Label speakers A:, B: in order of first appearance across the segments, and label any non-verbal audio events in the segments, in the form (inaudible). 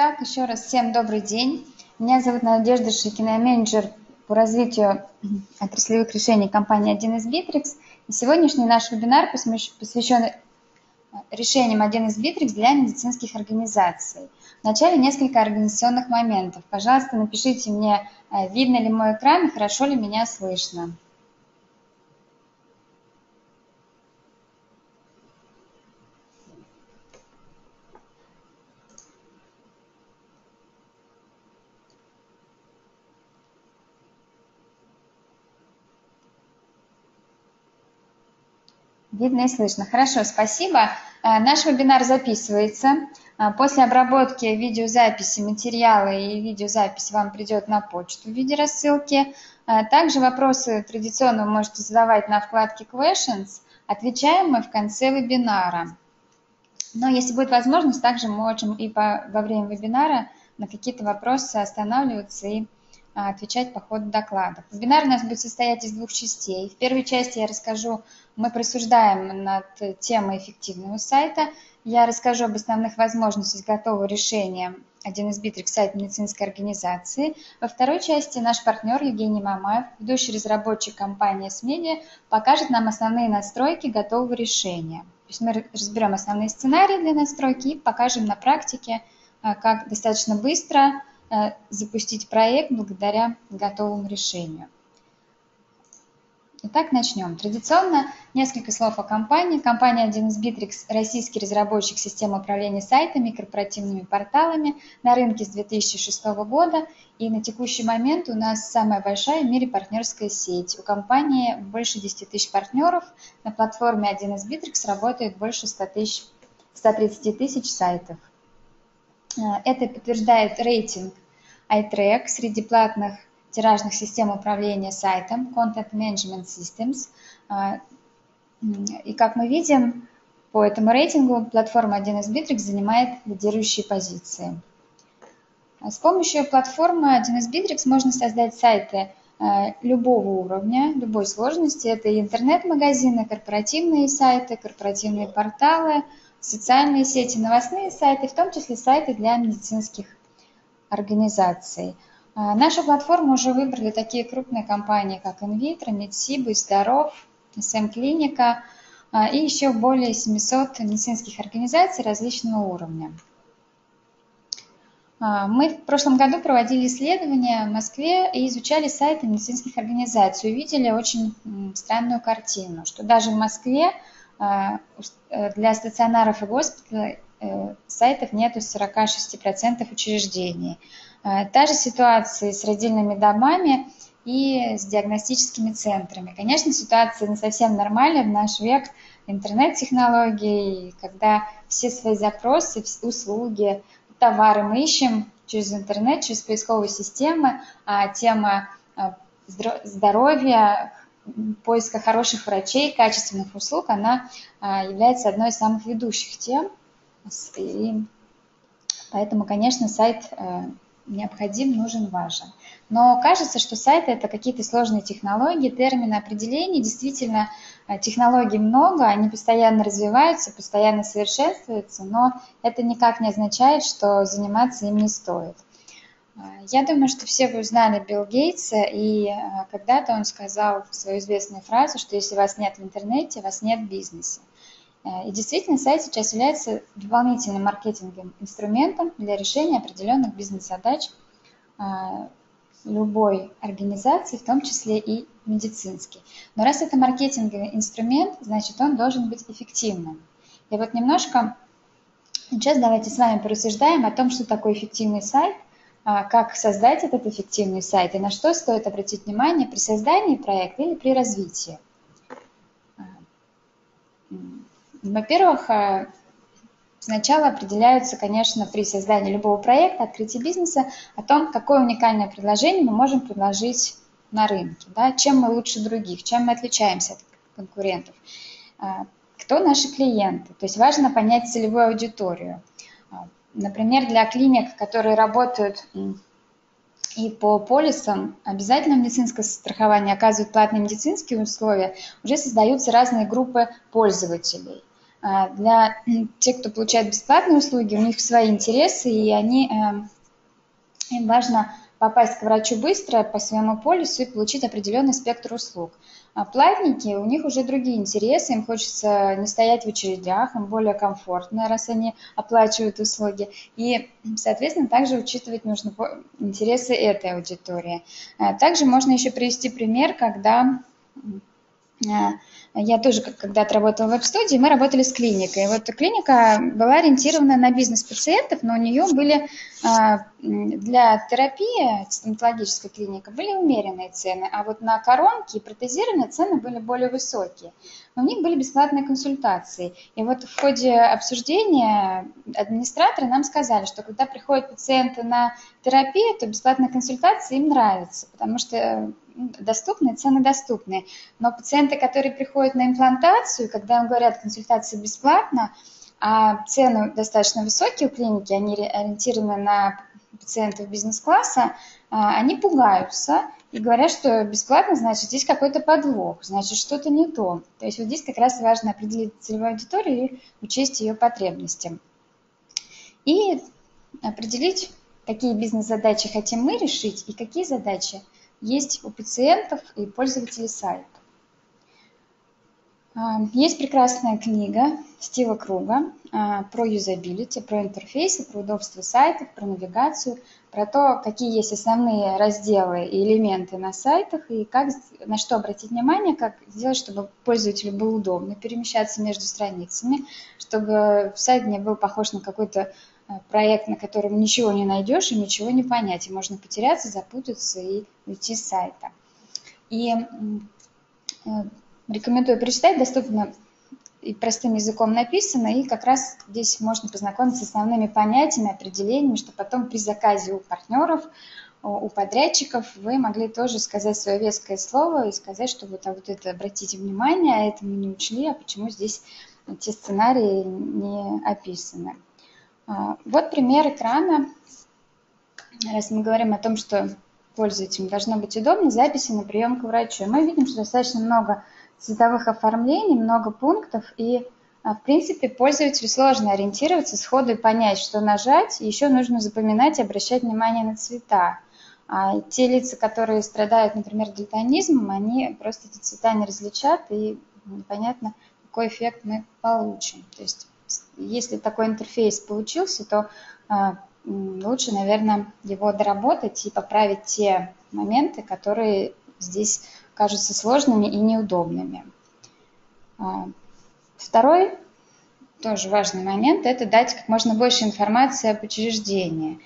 A: Итак, еще раз всем добрый день. Меня зовут Надежда Шикина, я менеджер по развитию (clears throat) отраслевых решений компании 1С Bittrex. И сегодняшний наш вебинар посвящен решениям 1С Bittrex для медицинских организаций. Вначале несколько организационных моментов. Пожалуйста, напишите мне, э, видно ли мой экран и хорошо ли меня слышно. Видно и слышно. Хорошо, спасибо. Э, наш вебинар записывается. Э, после обработки видеозаписи материала и видеозапись вам придет на почту в виде рассылки. Э, также вопросы традиционно вы можете задавать на вкладке Questions. Отвечаем мы в конце вебинара. Но если будет возможность, также мы можем и во время вебинара на какие-то вопросы останавливаться и отвечать по ходу докладов. Вебинар у нас будет состоять из двух частей. В первой части я расскажу, мы присуждаем над темой эффективного сайта. Я расскажу об основных возможностях готового решения один из битрик сайт медицинской организации. Во второй части наш партнер Евгений Мамаев, ведущий разработчик компании СМЕДИА, покажет нам основные настройки готового решения. То есть мы разберем основные сценарии для настройки и покажем на практике, а, как достаточно быстро запустить проект благодаря готовому решению. Итак, начнем. Традиционно несколько слов о компании. Компания 1С Bittrex – российский разработчик системы управления сайтами и корпоративными порталами на рынке с 2006 года. И на текущий момент у нас самая большая в мире партнерская сеть. У компании больше 10 тысяч партнеров. На платформе 1С Bittrex работает больше 100 тысяч, 130 тысяч сайтов. Э, это подтверждает рейтинг iTrack среди платных тиражных систем управления сайтом Content Management Systems. Э, и как мы видим, по этому рейтингу платформа 1С Bittrex занимает лидирующие позиции. С помощью платформы 1С Bittrex можно создать сайты э, любого уровня, любой сложности. Это и интернет-магазины, корпоративные сайты, корпоративные порталы – социальные сети, новостные сайты, в том числе сайты для медицинских организаций. А, нашу платформу уже выбрали такие крупные компании, как Invitro, Медсибы, Здоров, СМ Клиника а, и еще более 700 медицинских организаций различного уровня. А, мы в прошлом году проводили исследования в Москве и изучали сайты медицинских организаций. Увидели очень странную картину, что даже в Москве для стационаров и госпиталей э, сайтов нету 46% учреждений. Та же ситуация с родильными домами и с диагностическими центрами. Конечно, ситуация не совсем нормальная в наш век интернет-технологий, когда все свои запросы, услуги, товары мы ищем через интернет, через поисковые системы, а тема здоровья, поиска хороших врачей, качественных услуг, она а, является одной из самых ведущих тем. И поэтому, конечно, сайт э, необходим, нужен, важен. Но кажется, что сайты – это какие-то сложные технологии, термины, определения. Действительно, э, технологий много, они постоянно развиваются, постоянно совершенствуются, но это никак не означает, что заниматься им не стоит. Я думаю, что все вы узнали Билл Гейтса, и э, когда-то он сказал свою известную фразу, что если вас нет в интернете, вас нет в бизнесе. Э, и действительно, сайт сейчас является дополнительным маркетинговым инструментом для решения определенных бизнес-задач любой организации, в том числе и медицинский. Но раз это маркетинговый инструмент, значит он должен быть эффективным. И вот немножко сейчас давайте с вами порассуждаем о том, что такое эффективный сайт – а, как создать этот эффективный сайт и на что стоит обратить внимание при создании проекта или при развитии. А, во-первых, а, сначала определяются, конечно, при создании любого проекта, открытии бизнеса, о том, какое уникальное предложение мы можем предложить на рынке, да, чем мы лучше других, чем мы отличаемся от конкурентов, кто наши клиенты. То есть важно понять целевую аудиторию, Например, для клиник, которые работают и по полисам обязательно медицинское страхование оказывают платные медицинские условия, уже создаются разные группы пользователей. А, для тех, кто получает бесплатные услуги, у них свои интересы, и они, э, им важно попасть к врачу быстро по своему полису и получить определенный спектр услуг. А платники, у них уже другие интересы, им хочется не стоять в очередях, им более комфортно, раз они оплачивают услуги. И, соответственно, также учитывать нужно интересы этой аудитории. А также можно еще привести пример, когда я тоже когда-то работала в веб-студии, мы работали с клиникой. Вот клиника была ориентирована на бизнес-пациентов, но у нее были а, для терапии, стоматологической клиника, были умеренные цены, а вот на коронки и протезирование цены были более высокие. Но у них были бесплатные консультации. И вот в ходе обсуждения администраторы нам сказали, что когда приходят пациенты на терапию, то бесплатные консультации им нравятся, потому что доступные, цены доступные. Но пациенты, которые приходят на имплантацию, когда им говорят, консультация бесплатна, а цены достаточно высокие у клиники, они ориентированы на пациентов бизнес-класса, а, они пугаются и говорят, что бесплатно, значит, здесь какой-то подвох, значит, что-то не то. То есть вот здесь как раз важно определить целевую аудиторию и учесть ее потребности. И определить, какие бизнес-задачи хотим мы решить и какие задачи – есть у пациентов и пользователей сайта. Есть прекрасная книга Стива Круга а, про юзабилити, про интерфейсы, про удобство сайтов, про навигацию, про то, какие есть основные разделы и элементы на сайтах, и как, на что обратить внимание, как сделать, чтобы пользователю было удобно перемещаться между страницами, чтобы сайт не был похож на какой-то Э, проект, на котором ничего не найдешь и ничего не понять, и можно потеряться, запутаться и уйти с сайта. И э, рекомендую прочитать, доступно и простым языком написано, и как раз здесь можно познакомиться с основными понятиями, определениями, что потом при заказе у партнеров, у подрядчиков вы могли тоже сказать свое веское слово и сказать, что вот, а вот это обратите внимание, а это мы не учли, а почему здесь те сценарии не описаны. А, вот пример экрана. Раз мы говорим о том, что пользователям должно быть удобно, записи на прием к врачу. Мы видим, что достаточно много цветовых оформлений, много пунктов, и а, в принципе пользователю сложно ориентироваться, сходу и понять, что нажать. Еще нужно запоминать и обращать внимание на цвета. А те лица, которые страдают, например, дальтонизмом, они просто эти цвета не различат, и непонятно, какой эффект мы получим. То есть если такой интерфейс получился, то а, лучше, наверное, его доработать и поправить те моменты, которые здесь кажутся сложными и неудобными. А, второй тоже важный момент – это дать как можно больше информации об учреждении,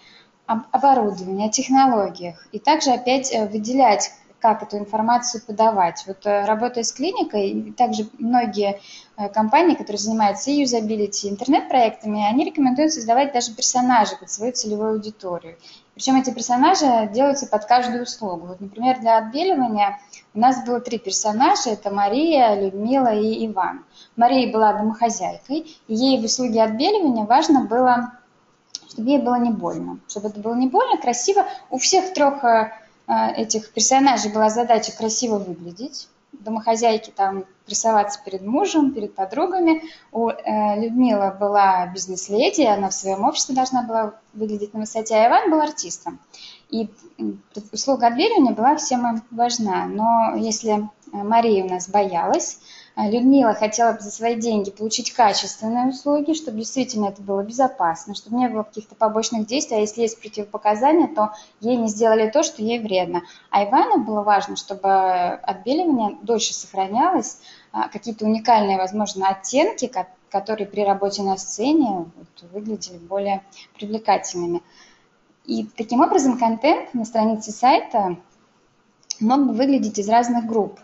A: об оборудовании, о технологиях. И также опять э, выделять как эту информацию подавать. Вот э, работая с клиникой, также многие э, компании, которые занимаются и юзабилити, интернет-проектами, они рекомендуют создавать даже персонажей под свою целевую аудиторию. Причем эти персонажи делаются под каждую услугу. Вот, например, для отбеливания у нас было три персонажа. Это Мария, Людмила и Иван. Мария была домохозяйкой, и ей в услуге отбеливания важно было чтобы ей было не больно. Чтобы это было не больно, красиво. У всех трех э, этих персонажей была задача красиво выглядеть. Домохозяйки там рисоваться перед мужем, перед подругами. У э, Людмила была бизнес-леди, она в своем обществе должна была выглядеть на высоте, а Иван был артистом. И услуга отбеливания была всем важна. Но если э, Мария у нас боялась, Людмила хотела бы за свои деньги получить качественные услуги, чтобы действительно это было безопасно, чтобы не было каких-то побочных действий, а если есть противопоказания, то ей не сделали то, что ей вредно. А Ивану было важно, чтобы отбеливание дольше сохранялось, а, какие-то уникальные, возможно, оттенки, которые при работе на сцене выглядели более привлекательными. И таким образом контент на странице сайта мог бы выглядеть из разных групп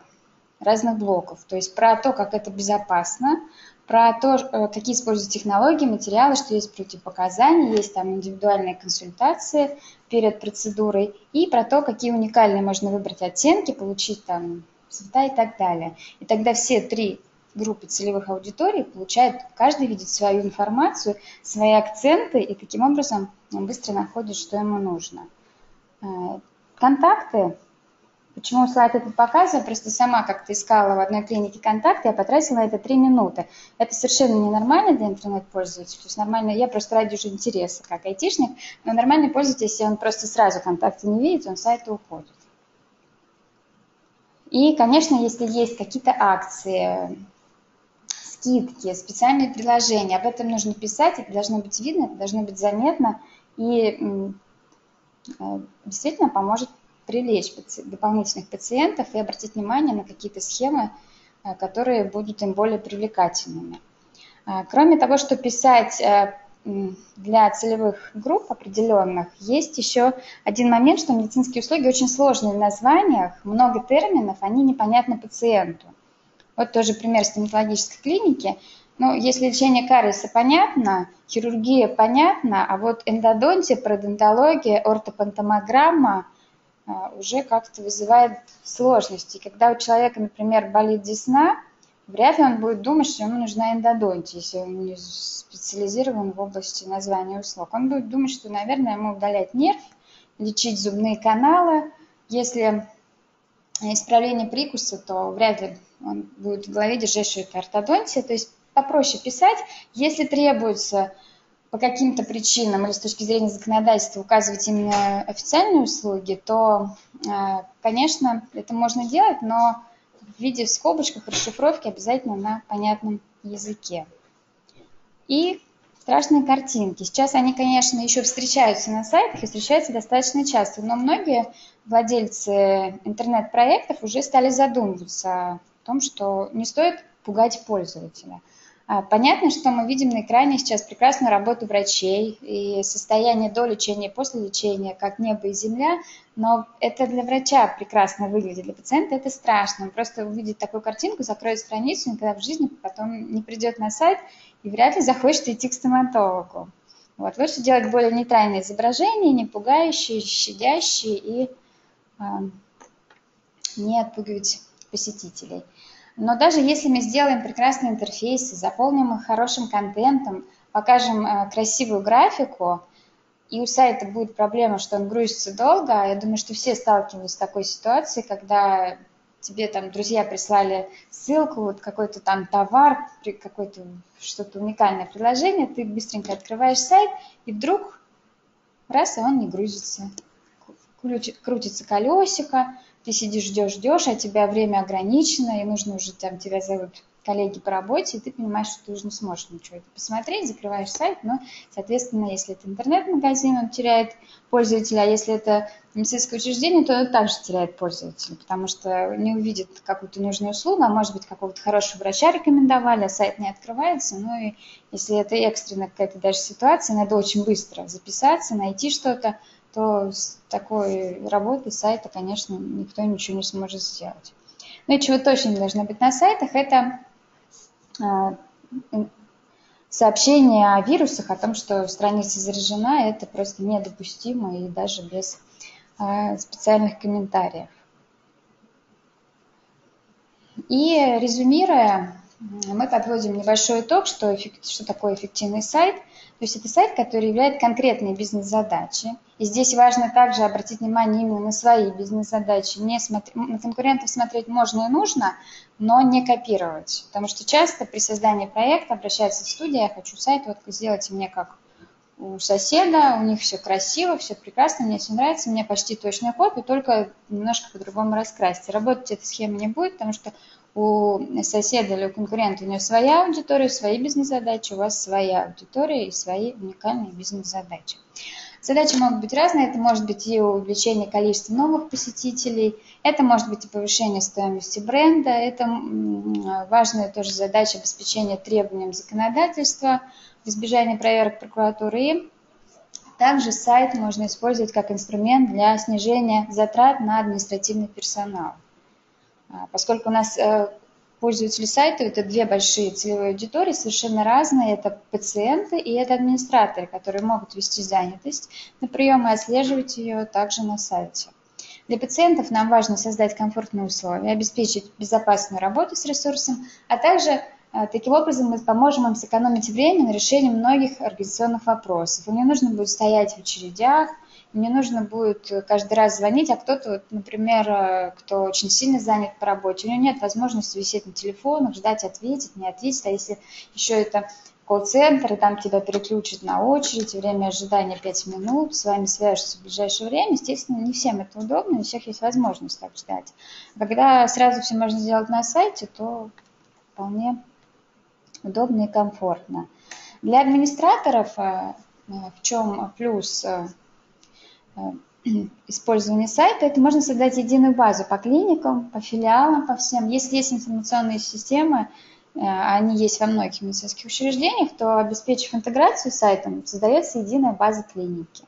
A: разных блоков. То есть про то, как это безопасно, про то, э, какие используют технологии, материалы, что есть противопоказания, есть там индивидуальные консультации перед процедурой, и про то, какие уникальные можно выбрать оттенки, получить там цвета и так далее. И тогда все три группы целевых аудиторий получают, каждый видит свою информацию, свои акценты, и таким образом он быстро находит, что ему нужно. Э, контакты Почему слайд этот показываю? Просто сама как-то искала в одной клинике контакты, я потратила это 3 минуты. Это совершенно ненормально для интернет-пользователя. То есть нормально, я просто ради уже интереса, как айтишник, но нормальный пользователь, если он просто сразу контакты не видит, он с сайта уходит. И, конечно, если есть какие-то акции, скидки, специальные предложения, об этом нужно писать, это должно быть видно, это должно быть заметно и э, действительно поможет привлечь дополнительных пациентов и обратить внимание на какие-то схемы, э, которые будут им более привлекательными. А, кроме того, что писать э, для целевых групп определенных, есть еще один момент, что медицинские услуги очень сложные в названиях, много терминов, они непонятны пациенту. Вот тоже пример стоматологической клиники. Ну, если лечение кариеса понятно, хирургия понятна, а вот эндодонтия, пародонтология, ортопантомограмма – уже как-то вызывает сложности. Когда у человека, например, болит десна, вряд ли он будет думать, что ему нужна эндодонтия, если он не специализирован в области названия услуг. Он будет думать, что, наверное, ему удалять нерв, лечить зубные каналы. Если исправление прикуса, то вряд ли он будет в голове держать, что это ортодонтия. То есть попроще писать. Если требуется по каким-то причинам или с точки зрения законодательства указывать именно официальные услуги, то, э, конечно, это можно делать, но в виде в скобочках расшифровки обязательно на понятном языке. И страшные картинки. Сейчас они, конечно, еще встречаются на сайтах и встречаются достаточно часто, но многие владельцы интернет-проектов уже стали задумываться о том, что не стоит пугать пользователя – понятно, что мы видим на экране сейчас прекрасную работу врачей и состояние до лечения и после лечения, как небо и земля, но это для врача прекрасно выглядит, для пациента это страшно. Он просто увидит такую картинку, закроет страницу, никогда в жизни потом не придет на сайт и вряд ли захочет идти к стоматологу. Вот. Лучше делать более нейтральные изображения, не пугающие, щадящие и э, не отпугивать посетителей. Но даже если мы сделаем прекрасный интерфейс, заполним их хорошим контентом, покажем э, красивую графику, и у сайта будет проблема, что он грузится долго, я думаю, что все сталкивались с такой ситуацией, когда тебе там друзья прислали ссылку, вот какой-то там товар, какое-то что-то уникальное предложение, ты быстренько открываешь сайт, и вдруг раз, и он не грузится. Крутится колесико, ты сидишь, ждешь, ждешь, а тебя время ограничено, и нужно уже там тебя зовут коллеги по работе, и ты понимаешь, что ты уже не сможешь ничего. Это посмотреть, закрываешь сайт, но, соответственно, если это интернет-магазин, он теряет пользователя, а если это медицинское учреждение, то он также теряет пользователя, потому что не увидит какую-то нужную услугу, а может быть, какого-то хорошего врача рекомендовали, а сайт не открывается, ну и если это экстренная какая-то даже ситуация, надо очень быстро записаться, найти что-то, то с такой работой сайта, конечно, никто ничего не сможет сделать. Но и чего точно не должно быть на сайтах, это а, сообщение о вирусах, о том, что страница заражена, это просто недопустимо и даже без а, специальных комментариев. И резюмируя, мы подводим небольшой итог, что, что такое эффективный сайт – то есть это сайт, который являет конкретные бизнес-задачи. И здесь важно также обратить внимание именно на свои бизнес-задачи. Не смотри, на конкурентов смотреть можно и нужно, но не копировать. Потому что часто при создании проекта обращаются в студию, я хочу сайт, вот сделайте мне как у соседа, у них все красиво, все прекрасно, мне все нравится, мне почти точная копия, только немножко по-другому раскрасить. Работать эта схема не будет, потому что у соседа или у конкурента у него своя аудитория, свои бизнес-задачи, у вас своя аудитория и свои уникальные бизнес-задачи. Задачи могут быть разные. Это может быть и увеличение количества новых посетителей, это может быть и повышение стоимости бренда, это важная тоже задача обеспечения требованиям законодательства, избежание проверок прокуратуры. Также сайт можно использовать как инструмент для снижения затрат на административный персонал. А, поскольку у нас э, пользователи сайта – это две большие целевые аудитории, совершенно разные. Это пациенты и это администраторы, которые могут вести занятость на прием и отслеживать ее также на сайте. Для пациентов нам важно создать комфортные условия, обеспечить безопасную работу с ресурсом, а также э, таким образом мы поможем им сэкономить время на решение многих организационных вопросов. Им не нужно будет стоять в очередях, Мне нужно будет каждый раз звонить, а кто-то, например, кто очень сильно занят по работе, у него нет возможности висеть на телефонах, ждать ответить, не ответить, а если еще это колл-центр, и там тебя переключат на очередь, время ожидания 5 минут, с вами свяжутся в ближайшее время, естественно, не всем это удобно, у всех есть возможность так ждать. Когда сразу все можно сделать на сайте, то вполне удобно и комфортно. Для администраторов э, э, в чем плюс э, (clears throat) использования сайта, это можно создать единую базу по клиникам, по филиалам, по всем. Если есть информационные системы, они есть во многих медицинских учреждениях, то обеспечив интеграцию с сайтом, создается единая база клиники.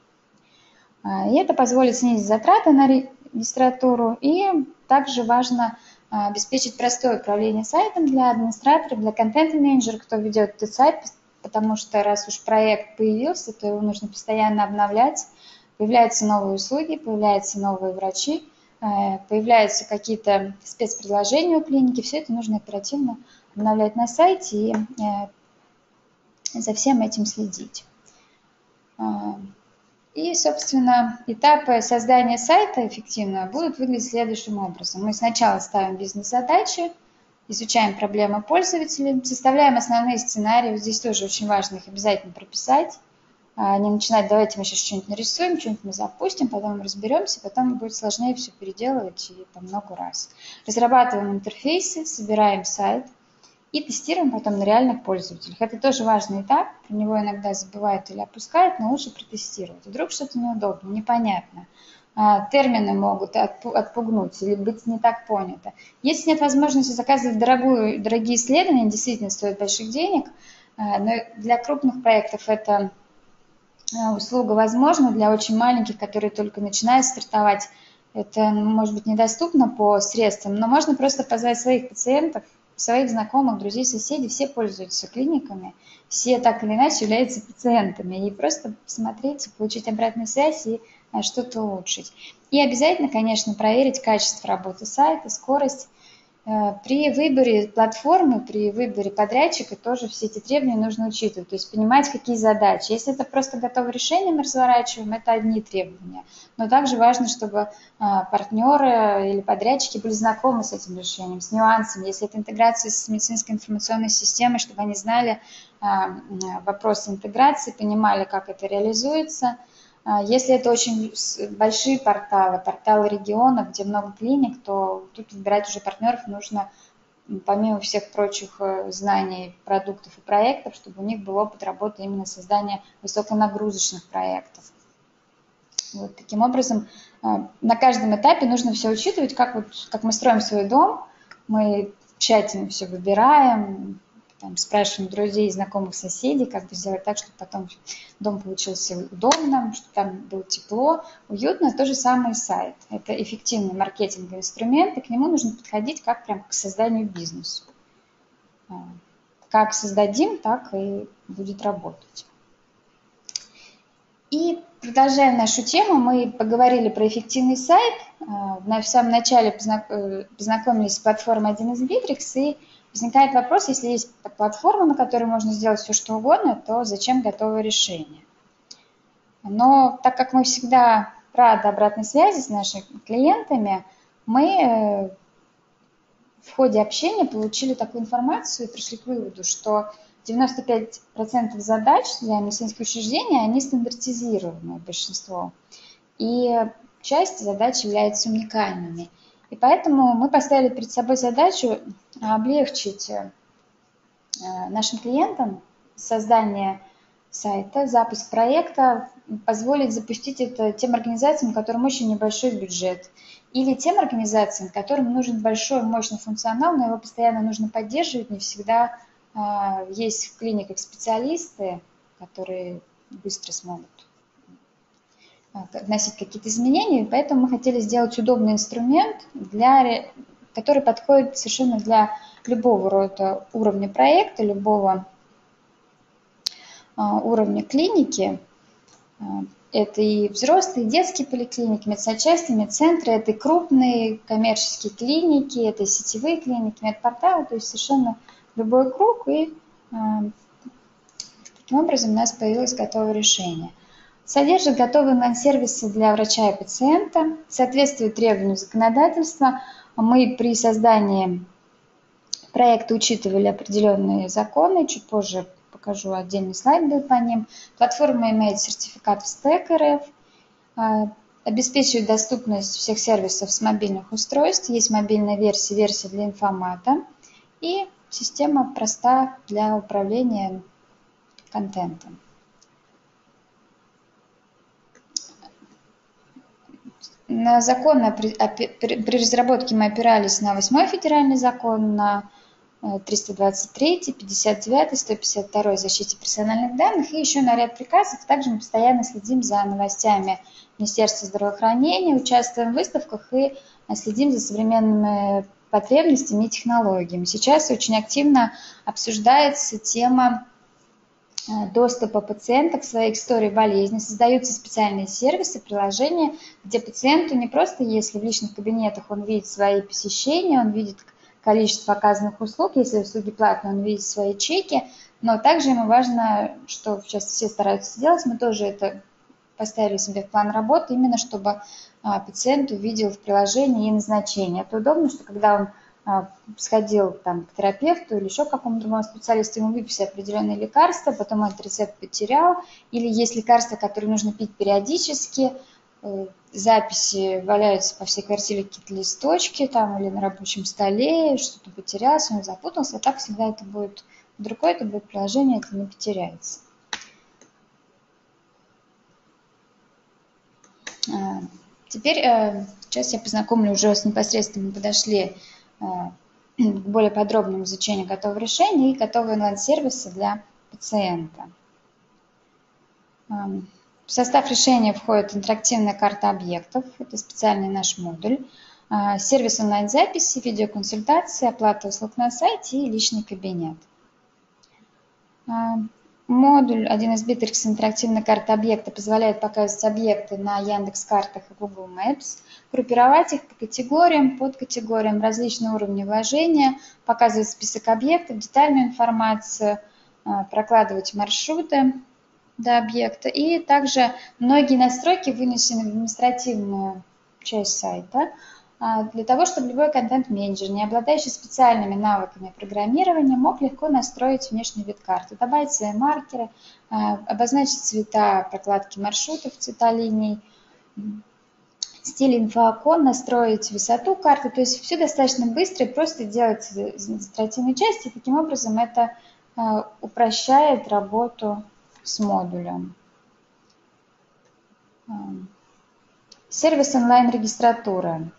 A: И это позволит снизить затраты на регистратуру, и также важно обеспечить простое управление сайтом для администратора, для контент-менеджера, кто ведет этот сайт, потому что раз уж проект появился, то его нужно постоянно обновлять. Появляются новые услуги, появляются новые врачи, э, появляются какие-то спецпредложения у клиники. Все это нужно оперативно обновлять на сайте и э, за всем этим следить. Э, и, собственно, этапы создания сайта эффективного будут выглядеть следующим образом. Мы сначала ставим бизнес-задачи, изучаем проблемы пользователей, составляем основные сценарии. Вот здесь тоже очень важно их обязательно прописать. А не начинать, давайте мы сейчас что-нибудь нарисуем, что-нибудь мы запустим, потом разберемся, потом будет сложнее все переделывать и по много раз. Разрабатываем интерфейсы, собираем сайт и тестируем потом на реальных пользователях. Это тоже важный этап, про него иногда забывают или опускают, но лучше протестировать. Вдруг что-то неудобно, непонятно. А, термины могут отпугнуть или быть не так понято. Если нет возможности заказывать дорогую, дорогие исследования, действительно стоят больших денег, а, но для крупных проектов это услуга возможна, для очень маленьких, которые только начинают стартовать, это может быть недоступно по средствам, но можно просто позвать своих пациентов, своих знакомых, друзей, соседей, все пользуются клиниками, все так или иначе являются пациентами, и просто посмотреть, получить обратную связь и Э, что-то улучшить. И обязательно, конечно, проверить качество работы сайта, скорость. Э, при выборе платформы, при выборе подрядчика тоже все эти требования нужно учитывать, то есть понимать, какие задачи. Если это просто готовое решение мы разворачиваем, это одни требования. Но также важно, чтобы э, партнеры или подрядчики были знакомы с этим решением, с нюансами. Если это интеграция с медицинской информационной системой, чтобы они знали вопросы интеграции, понимали, как это реализуется – если это очень большие порталы, порталы регионов, где много клиник, то тут выбирать уже партнеров нужно помимо всех прочих э, знаний, продуктов и проектов, чтобы у них был опыт работы именно создания высоконагрузочных проектов. Вот таким образом, э, на каждом этапе нужно все учитывать, как, вот, как мы строим свой дом, мы тщательно все выбираем, там, спрашиваем друзей, знакомых, соседей, как бы сделать так, чтобы потом дом получился удобным, чтобы там было тепло, уютно. То же самое сайт. Это эффективный маркетинговый инструмент, и к нему нужно подходить как прям к созданию бизнеса. А, как создадим, так и будет работать. И продолжая нашу тему, мы поговорили про эффективный сайт. А, в самом начале э, познакомились с платформой 1из Bittrex и Возникает вопрос, если есть платформа, на которой можно сделать все, что угодно, то зачем готовое решение? Но так как мы всегда рады обратной связи с нашими клиентами, мы э, в ходе общения получили такую информацию и пришли к выводу, что 95% задач для медицинских учреждений, они стандартизированы большинство. И часть задач являются уникальными. И поэтому мы поставили перед собой задачу облегчить э, нашим клиентам создание сайта, запуск проекта, позволить запустить это тем организациям, у которых очень небольшой бюджет, или тем организациям, которым нужен большой мощный функционал, но его постоянно нужно поддерживать, не всегда э, есть в клиниках специалисты, которые быстро смогут вносить какие-то изменения, поэтому мы хотели сделать удобный инструмент, для, который подходит совершенно для любого рода уровня проекта, любого а, уровня клиники. А, это и взрослые, и детские поликлиники, медсанчасти, медцентры, это и крупные коммерческие клиники, это и сетевые клиники, медпорталы, то есть совершенно любой круг. И таким образом у нас появилось готовое решение. Содержит готовые онлайн-сервисы для врача и пациента, соответствует требованиям законодательства. Мы при создании проекта учитывали определенные законы, чуть позже покажу отдельный слайд по ним. Платформа имеет сертификат в стек РФ, а, обеспечивает доступность всех сервисов с мобильных устройств, есть мобильная версия, версия для информата и система проста для управления контентом. На закон, при разработке мы опирались на 8 федеральный закон, на 323, 59, 152 о защите персональных данных и еще на ряд приказов. Также мы постоянно следим за новостями Министерства здравоохранения, участвуем в выставках и следим за современными потребностями и технологиями. Сейчас очень активно обсуждается тема Э, доступа пациента к своей истории болезни. Создаются специальные сервисы, приложения, где пациенту не просто, если в личных кабинетах он видит свои посещения, он видит количество оказанных услуг, если услуги платные, он видит свои чеки, но также ему важно, что сейчас все стараются сделать, мы тоже это поставили себе в план работы, именно чтобы а, пациент увидел в приложении и назначение. Это удобно, что когда он сходил там, к терапевту или еще к какому-то специалисту, ему выписали определенные лекарства, потом он этот рецепт потерял, или есть лекарства, которые нужно пить периодически, э, записи валяются по всей квартире какие-то листочки там или на рабочем столе, что-то потерялось, он запутался, а так всегда это будет другое, это будет приложение, это не потеряется. А, теперь э, сейчас я познакомлю уже с непосредственно мы подошли (clears throat) к более подробному изучению готового решения и готовые онлайн-сервисы для пациента. Эм, в состав решения входит интерактивная карта объектов, это специальный наш модуль, э, сервис онлайн-записи, видеоконсультации, оплата услуг на сайте и личный кабинет. Эм, Модуль, один из Bittrex интерактивной карты объекта, позволяет показывать объекты на Яндекс картах и Google Maps, группировать их по категориям, подкатегориям, различные уровни вложения, показывать список объектов, детальную информацию, а, прокладывать маршруты до объекта. И также многие настройки вынесены в административную часть сайта – а, для того, чтобы любой контент-менеджер, не обладающий специальными навыками программирования, мог легко настроить внешний вид карты, добавить свои маркеры, а, обозначить цвета прокладки маршрутов, цвета линий, стиль инфоокон, настроить высоту карты. То есть все достаточно быстро и просто делать из административной части. И таким образом это а, упрощает работу с модулем. Сервис онлайн-регистратуры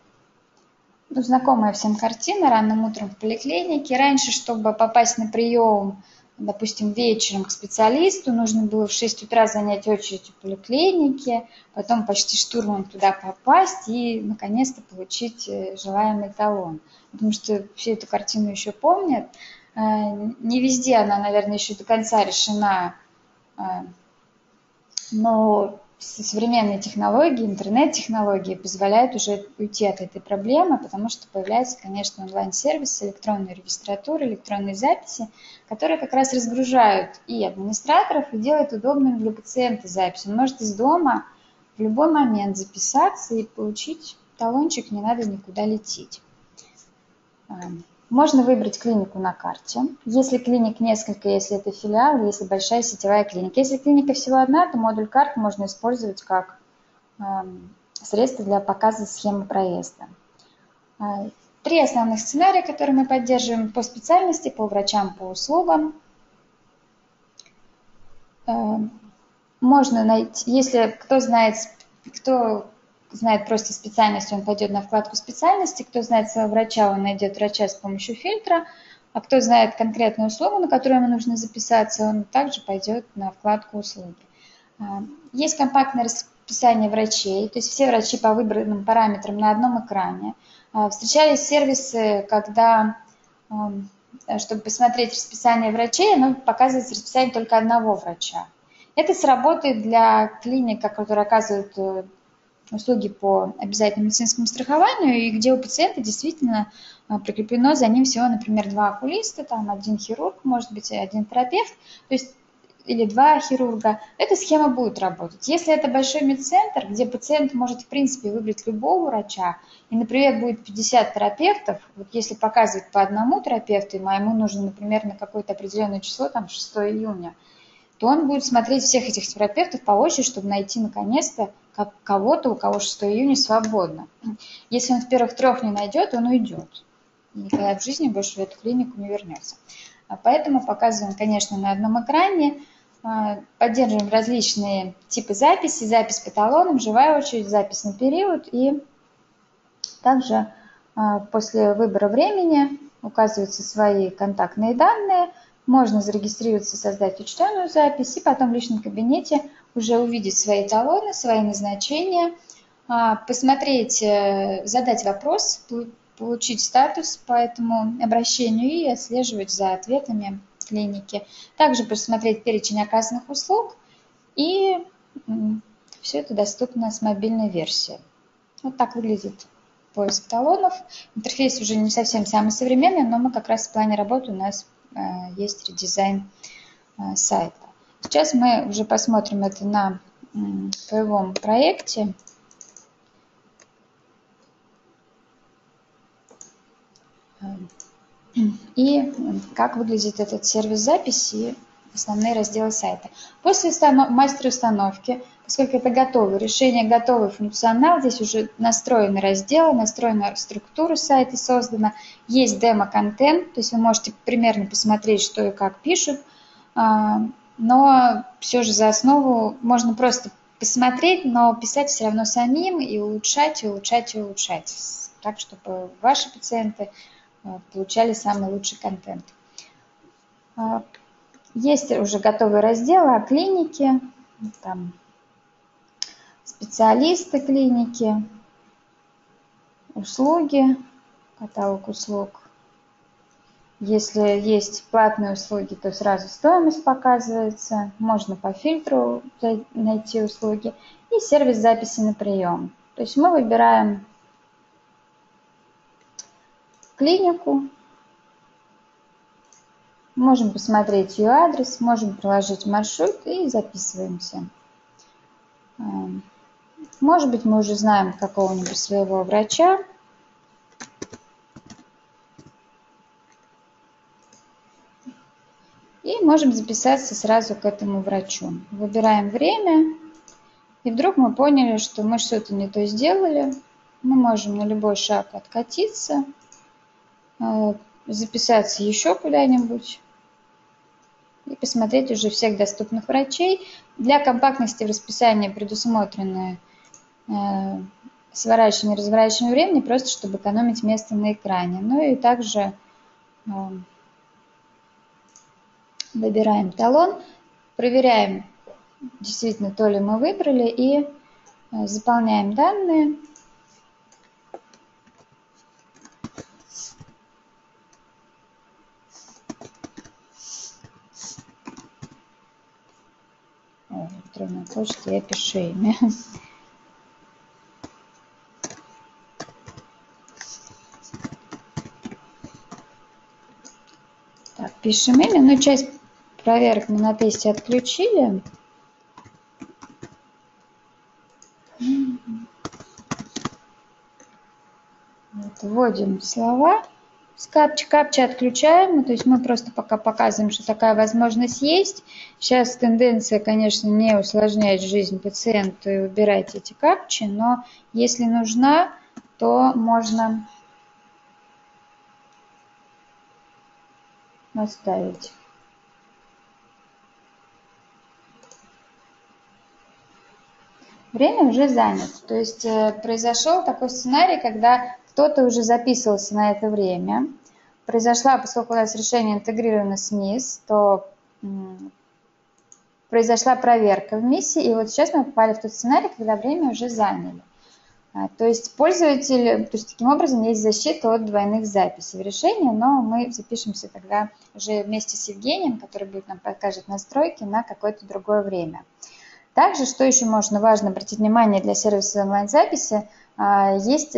A: ну, знакомая всем картина, ранним утром в поликлинике. Раньше, чтобы попасть на прием, допустим, вечером к специалисту, нужно было в 6 утра занять очередь в поликлинике, потом почти штурмом туда попасть и, наконец-то, получить э, желаемый талон. Потому что все эту картину еще помнят. Э, не везде она, наверное, еще до конца решена, э, но современные технологии, интернет-технологии позволяют уже уйти от этой проблемы, потому что появляются, конечно, онлайн-сервисы, электронные регистратуры, электронные записи, которые как раз разгружают и администраторов, и делают удобным для пациента запись. Он может из дома в любой момент записаться и получить талончик, не надо никуда лететь. Можно выбрать клинику на карте. Если клиник несколько, если это филиал, если большая сетевая клиника. Если клиника всего одна, то модуль карт можно использовать как э, средство для показа схемы проезда. Э, три основных сценария, которые мы поддерживаем по специальности, по врачам, по услугам. Э, можно найти, если кто знает, кто знает просто специальность, он пойдет на вкладку специальности, кто знает своего врача, он найдет врача с помощью фильтра, а кто знает конкретную услугу, на которую ему нужно записаться, он также пойдет на вкладку услуги. А, есть компактное расписание врачей, то есть все врачи по выбранным параметрам на одном экране. А, встречались сервисы, когда, чтобы посмотреть расписание врачей, оно показывается расписание только одного врача. Это сработает для клиник, которые оказывают э, услуги по обязательному медицинскому страхованию, и где у пациента действительно а, прикреплено за ним всего, например, два окулиста, там один хирург, может быть, один терапевт. То есть или два хирурга, эта схема будет работать. Если это большой медцентр, где пациент может, в принципе, выбрать любого врача, и, например, будет 50 терапевтов, вот если показывать по одному терапевту, и ему нужно, например, на какое-то определенное число, там 6 июня, то он будет смотреть всех этих терапевтов по очереди, чтобы найти, наконец-то, кого-то, у кого 6 июня свободно. Если он в первых трех не найдет, он уйдет. И никогда в жизни больше в эту клинику не вернется. А поэтому показываем, конечно, на одном экране, а, поддерживаем различные типы записи, запись по талонам, живая очередь, запись на период и также а, после выбора времени указываются свои контактные данные, можно зарегистрироваться, создать учтенную запись и потом в личном кабинете уже увидеть свои талоны, свои назначения, а, посмотреть, э, задать вопрос, получить статус по этому обращению и отслеживать за ответами клиники. Также посмотреть перечень оказанных услуг и все это доступно с мобильной версии. Вот так выглядит поиск талонов. Интерфейс уже не совсем самый современный, но мы как раз в плане работы у нас э, есть редизайн э, сайта. Сейчас мы уже посмотрим это на боевом проекте. и как выглядит этот сервис записи основные разделы сайта. После мастера установки, поскольку это готовое решение, готовый функционал, здесь уже настроены разделы, настроена структура сайта создана, есть демо-контент, то есть вы можете примерно посмотреть, что и как пишут, а, но все же за основу можно просто посмотреть, но писать все равно самим и улучшать, и улучшать, и улучшать, так, чтобы ваши пациенты Э, получали самый лучший контент. А, есть уже готовые разделы о клинике, там специалисты клиники, услуги, каталог услуг. Если есть платные услуги, то сразу стоимость показывается. Можно по фильтру найти услуги. И сервис записи на прием. То есть мы выбираем клинику. Можем посмотреть ее адрес, можем проложить маршрут и записываемся. Эм, может быть, мы уже знаем какого-нибудь своего врача. Можем записаться сразу к этому врачу. Выбираем время. И вдруг мы поняли, что мы что-то не то сделали. Мы можем на любой шаг откатиться Э, записаться еще куда-нибудь и посмотреть уже всех доступных врачей. Для компактности в расписании предусмотрены э, сворачивание и разворачивание времени, просто чтобы экономить место на экране. Ну и также э, выбираем талон, проверяем, действительно то ли мы выбрали, и заполняем данные. электронной почте я пишу имя. Так, пишем имя. Ну, часть проверок мы на тесте отключили. Вводим слова. С капча отключаем, то есть мы просто пока показываем, что такая возможность есть. Сейчас тенденция, конечно, не усложнять жизнь пациенту и выбирать эти капчи, но если нужна, то можно оставить. Время уже занято. То есть э, произошел такой сценарий, когда кто-то уже записывался на это время. Произошла, поскольку у нас решение интегрировано с МИС, то произошла проверка в миссии, и вот сейчас мы попали в тот сценарий, когда время уже заняли. А, то есть пользователь, то есть таким образом есть защита от двойных записей в решении, но мы запишемся тогда уже вместе с Евгением, который будет нам покажет настройки на какое-то другое время. Также, что еще можно важно обратить внимание для сервиса онлайн-записи, а, есть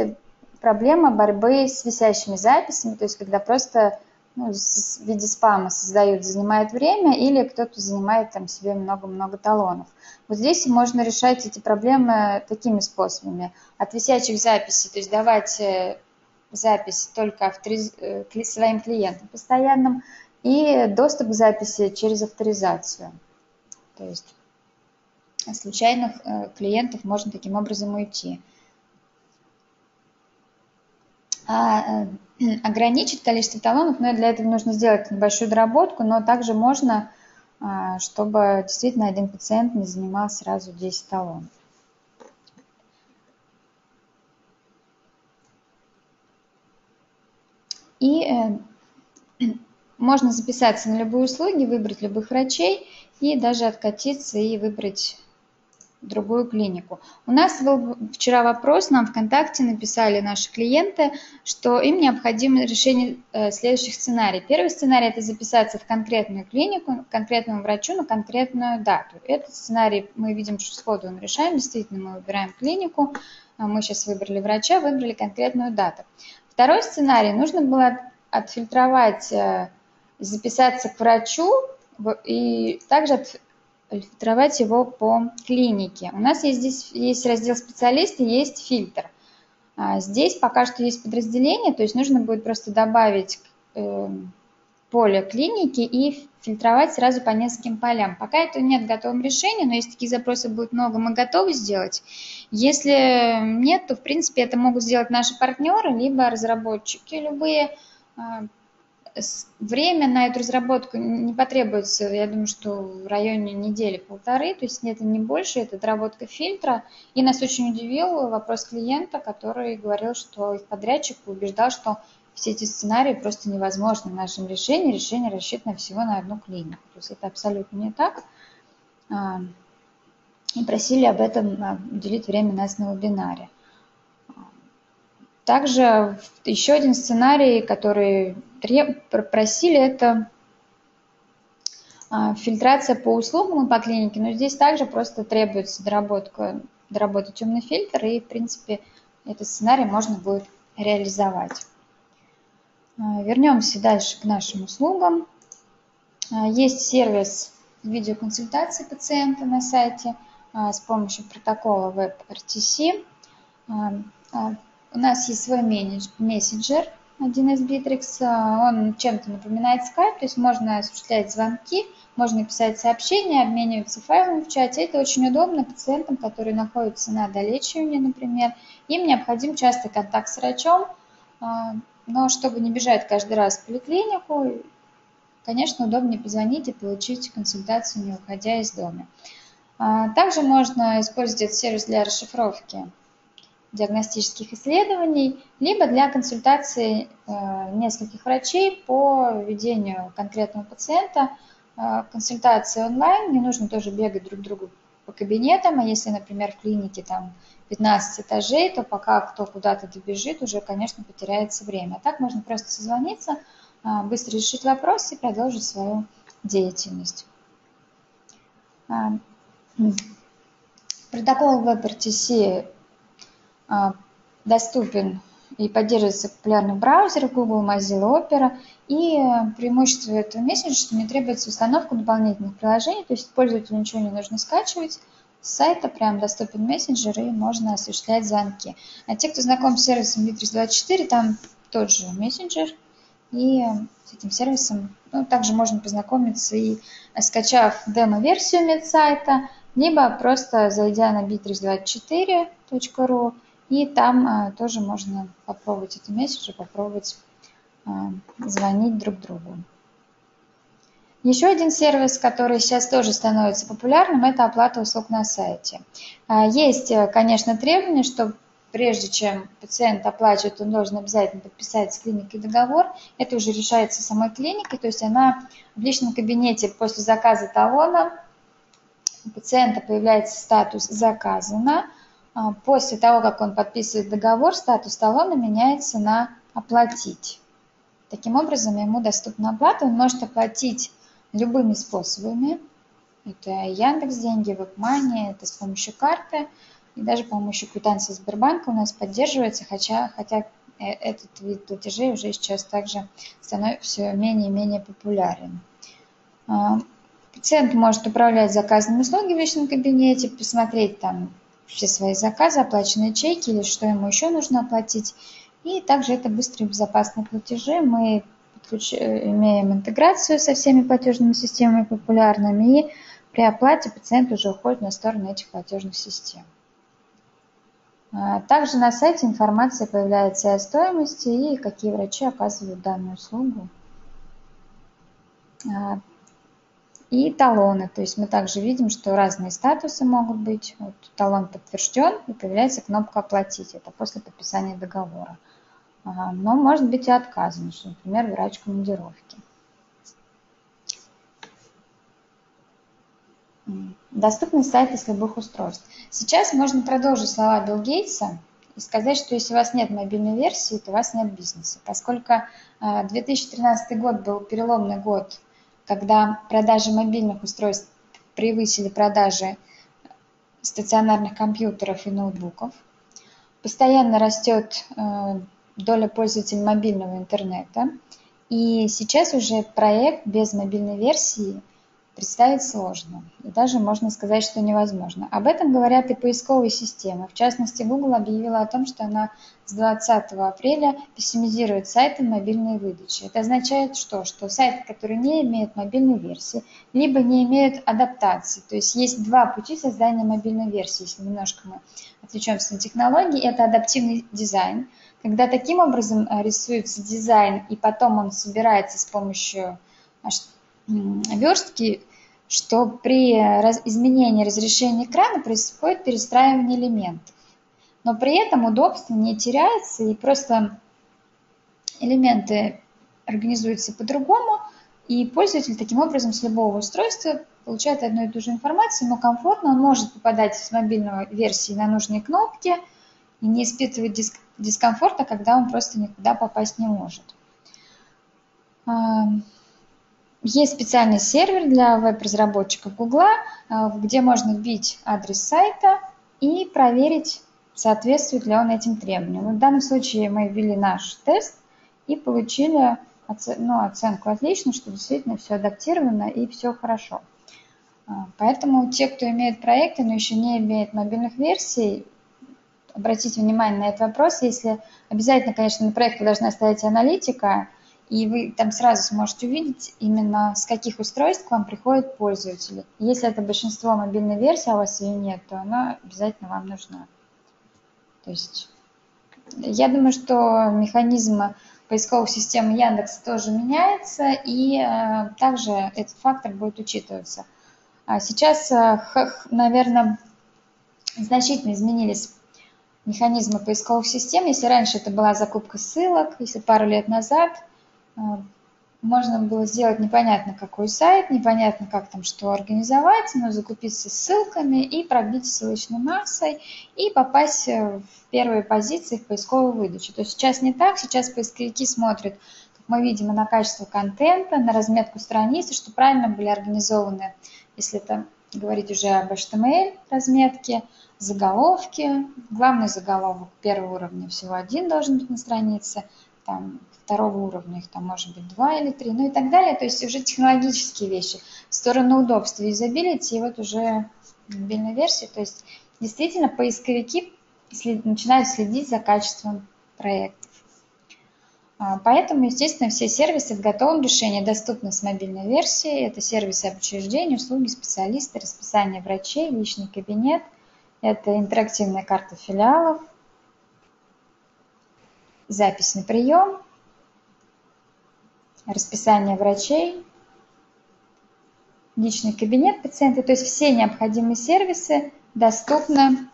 A: проблема борьбы с висящими записями, то есть когда просто ну, в виде спама создают, занимает время, или кто-то занимает там себе много-много талонов. Вот здесь можно решать эти проблемы такими способами. От висячих записей, то есть давать э, запись только авториз... Э, своим клиентам постоянным, и доступ к записи через авторизацию. То есть случайных э, клиентов можно таким образом уйти. А (clears throat) ограничить количество талонов, но для этого нужно сделать небольшую доработку, но также можно, а, чтобы действительно один пациент не занимал сразу 10 талонов. И э, (clears throat) можно записаться на любые услуги, выбрать любых врачей и даже откатиться и выбрать другую клинику. У нас был вчера вопрос, нам ВКонтакте написали наши клиенты, что им необходимо решение э, следующих сценариев. Первый сценарий – это записаться в конкретную клинику, конкретному врачу на конкретную дату. Этот сценарий мы видим, что сходу он решаем, действительно мы выбираем клинику, а мы сейчас выбрали врача, выбрали конкретную дату. Второй сценарий – нужно было отфильтровать, э, записаться к врачу и также фильтровать его по клинике. У нас есть здесь есть раздел специалисты, есть фильтр. А здесь пока что есть подразделение, то есть нужно будет просто добавить э, поле клиники и фильтровать сразу по нескольким полям. Пока этого нет готовым решения, но если такие запросы будет много, мы готовы сделать. Если нет, то в принципе это могут сделать наши партнеры, либо разработчики любые, а, время на эту разработку не потребуется, я думаю, что в районе недели-полторы, то есть это не больше, это доработка фильтра. И нас очень удивил вопрос клиента, который говорил, что их подрядчик убеждал, что все эти сценарии просто невозможны в нашем решении. Решение рассчитано всего на одну клинику. То есть это абсолютно не так. А, и просили об этом а, уделить время нас на вебинаре. Также еще один сценарий, который просили, это а, фильтрация по услугам и по клинике, но здесь также просто требуется доработка, доработать умный фильтр, и, в принципе, этот сценарий можно будет реализовать. А, вернемся дальше к нашим услугам. А, есть сервис видеоконсультации пациента на сайте с помощью протокола WebRTC. У нас есть свой мессенджер, один из Bittrex. Он чем-то напоминает Skype, то есть можно осуществлять звонки, можно писать сообщения, обмениваться файлами в чате. Это очень удобно пациентам, которые находятся на долечивании, например. Им необходим частый контакт с врачом, а, но чтобы не бежать каждый раз в поликлинику, конечно, удобнее позвонить и получить консультацию, не уходя из дома. А, также можно использовать этот сервис для расшифровки диагностических исследований, либо для консультации э, нескольких врачей по ведению конкретного пациента. Э, консультация онлайн, не нужно тоже бегать друг другу по кабинетам, а если, например, в клинике там 15 этажей, то пока кто куда-то добежит, уже, конечно, потеряется время. А так можно просто созвониться, э, быстро решить вопрос и продолжить свою деятельность. Протокол WebRTC доступен и поддерживается в популярных браузерах Google, Mozilla Opera. И э, преимущество этого мессенджера, что не требуется установка дополнительных приложений, то есть пользователю ничего не нужно скачивать. С сайта прям доступен мессенджер и можно осуществлять звонки. А те, кто знаком с сервисом Bittrex24, там тот же мессенджер. И э, с этим сервисом ну, также можно познакомиться и э, скачав демо-версию медсайта, либо просто зайдя на bittrex24.ru и там а, тоже можно попробовать эти месседжи, попробовать а, звонить друг другу. Еще один сервис, который сейчас тоже становится популярным, это оплата услуг на сайте. А, есть, э, конечно, требования, что прежде чем пациент оплачивает, он должен обязательно подписать с клиникой договор. Это уже решается самой клиникой, то есть она в личном кабинете после заказа талона у пациента появляется статус «заказано», после того, как он подписывает договор, статус талона меняется на «оплатить». Таким образом, ему доступна оплата, он может оплатить любыми способами. Это Яндекс деньги, WebMoney, это с помощью карты и даже, по-моему, еще квитанция Сбербанка у нас поддерживается, хотя, хотя э, этот вид платежей уже сейчас также становится все менее и менее популярен. А, пациент может управлять заказами услуги в личном кабинете, посмотреть там все свои заказы, оплаченные чеки или что ему еще нужно оплатить. И также это быстрые безопасные платежи. Мы подключ... имеем интеграцию со всеми платежными системами популярными, и при оплате пациент уже уходит на сторону этих платежных систем. А, также на сайте информация появляется и о стоимости, и какие врачи оказывают данную услугу. А, и талоны, то есть мы также видим, что разные статусы могут быть. Вот талон подтвержден, и появляется кнопка «Оплатить». Это после подписания договора. Но может быть и отказано, что, например, врач командировки. Доступный сайт из любых устройств. Сейчас можно продолжить слова Билл Гейтса и сказать, что если у вас нет мобильной версии, то у вас нет бизнеса. Поскольку 2013 э, год был переломный год, когда продажи мобильных устройств превысили продажи стационарных компьютеров и ноутбуков, постоянно растет э, доля пользователей мобильного интернета, и сейчас уже проект без мобильной версии – представить сложно, и даже можно сказать, что невозможно. Об этом говорят и поисковые системы. В частности, Google объявила о том, что она с 20 апреля пессимизирует сайты мобильной выдачи. Это означает что? Что сайты, которые не имеют мобильной версии, либо не имеют адаптации. То есть есть два пути создания мобильной версии, если немножко мы отвлечемся на технологии. Это адаптивный дизайн, когда таким образом э, рисуется дизайн, и потом он собирается с помощью верстки, что при изменении разрешения экрана происходит перестраивание элементов. Но при этом удобство не теряется, и просто элементы организуются по-другому, и пользователь таким образом с любого устройства получает одну и ту же информацию, ему комфортно, он может попадать с мобильного версии на нужные кнопки и не испытывать диск дискомфорта, когда он просто никуда попасть не может. Есть специальный сервер для веб-разработчиков Гугла, где можно вбить адрес сайта и проверить, соответствует ли он этим требованиям. В данном случае мы ввели наш тест и получили ну, оценку отлично, что действительно все адаптировано и все хорошо. А, поэтому те, кто имеет проекты, но еще не имеет мобильных версий, обратите внимание на этот вопрос. Если обязательно, конечно, на проекте должна стоять аналитика – и вы там сразу сможете увидеть именно с каких устройств к вам приходят пользователи. Если это большинство мобильной версии, а у вас ее нет, то она обязательно вам нужна. То есть я думаю, что механизм поисковых систем Яндекс тоже меняется, и э, также этот фактор будет учитываться. А сейчас, э, наверное, значительно изменились механизмы поисковых систем. Если раньше это была закупка ссылок, если пару лет назад – можно было сделать непонятно какой сайт, непонятно как там что организовать, но закупиться ссылками и пробить ссылочной массой и попасть в первые позиции в поисковую выдачу. То есть сейчас не так, сейчас поисковики смотрят, как мы видим, на качество контента, на разметку страницы, что правильно были организованы, если это говорить уже об HTML разметке, заголовки. Главный заголовок первого уровня всего один должен быть на странице, там второго уровня, их там может быть два или три, ну и так далее. То есть уже технологические вещи. В сторону удобства, изобилити, и вот уже мобильной версии. То есть действительно поисковики след, начинают следить за качеством проектов. А, поэтому, естественно, все сервисы в готовом решении доступны с мобильной версией. Это сервисы об услуги специалисты, расписание врачей, личный кабинет. Это интерактивная карта филиалов, запись на прием, расписание врачей, личный кабинет пациента, то есть все необходимые сервисы доступны.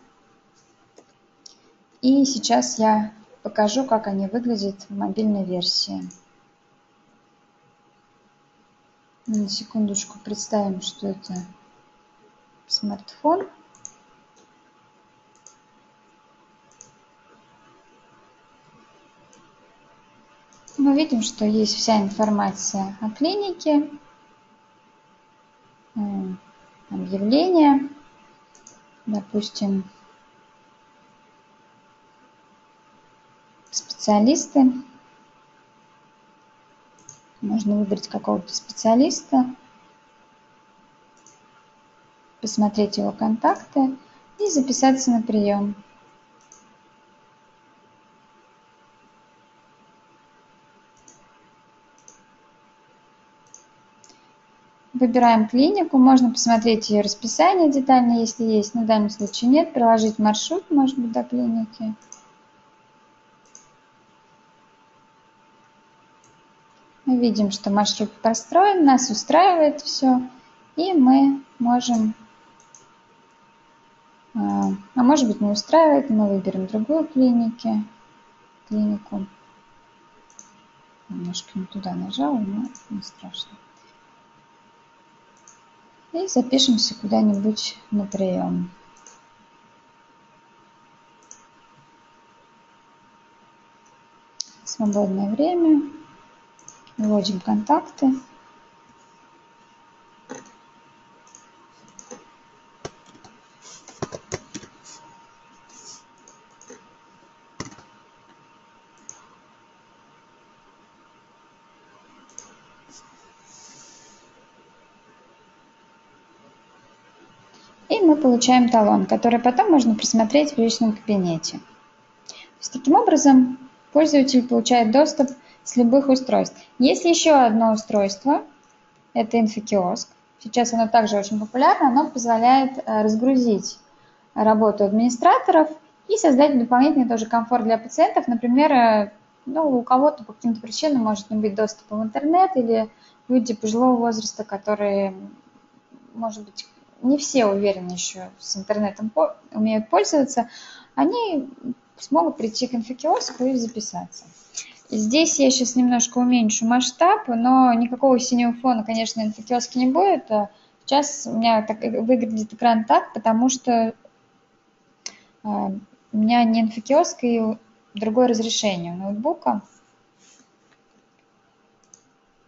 A: И сейчас я покажу, как они выглядят в мобильной версии. На секундочку представим, что это смартфон. Мы видим, что есть вся информация о клинике, э, объявления, допустим, специалист специалисты. Можно выбрать какого-то специалиста, посмотреть его контакты и записаться на прием. Выбираем клинику, можно посмотреть ее расписание детально, если есть, в данном случае нет, проложить маршрут, может быть, до клиники. Мы видим, что маршрут построен, нас устраивает все, и мы можем, а, а может быть не устраивает, мы выберем другую клинику, клинику. Немножко не туда нажала, но не страшно и запишемся куда-нибудь на прием. Свободное время. Вводим контакты. и мы получаем талон, который потом можно просмотреть в личном кабинете. То есть, таким образом пользователь получает доступ с любых устройств. Есть еще одно устройство, это инфокиоск. Сейчас оно также очень популярно, оно позволяет э, разгрузить работу администраторов и создать дополнительный тоже комфорт для пациентов. Например, э, ну, у кого-то по каким-то причинам может не быть доступа в интернет или люди пожилого возраста, которые, может быть, не все уверены еще с интернетом, умеют пользоваться, они смогут прийти к инфокиоску и записаться. Здесь я сейчас немножко уменьшу масштаб, но никакого синего фона, конечно, инфокиоски не будет. Сейчас у меня так выглядит экран так, потому что а, у меня не инфокиоск и другое разрешение у ноутбука.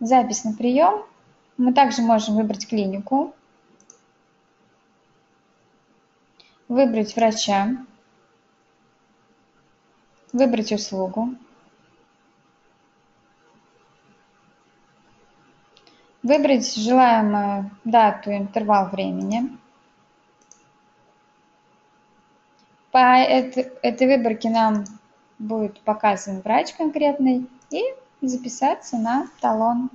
A: Запись на прием. Мы также можем выбрать клинику. Выбрать врача, выбрать услугу, выбрать желаемую дату, интервал времени. По этой выборке нам будет показан врач конкретный и записаться на талон.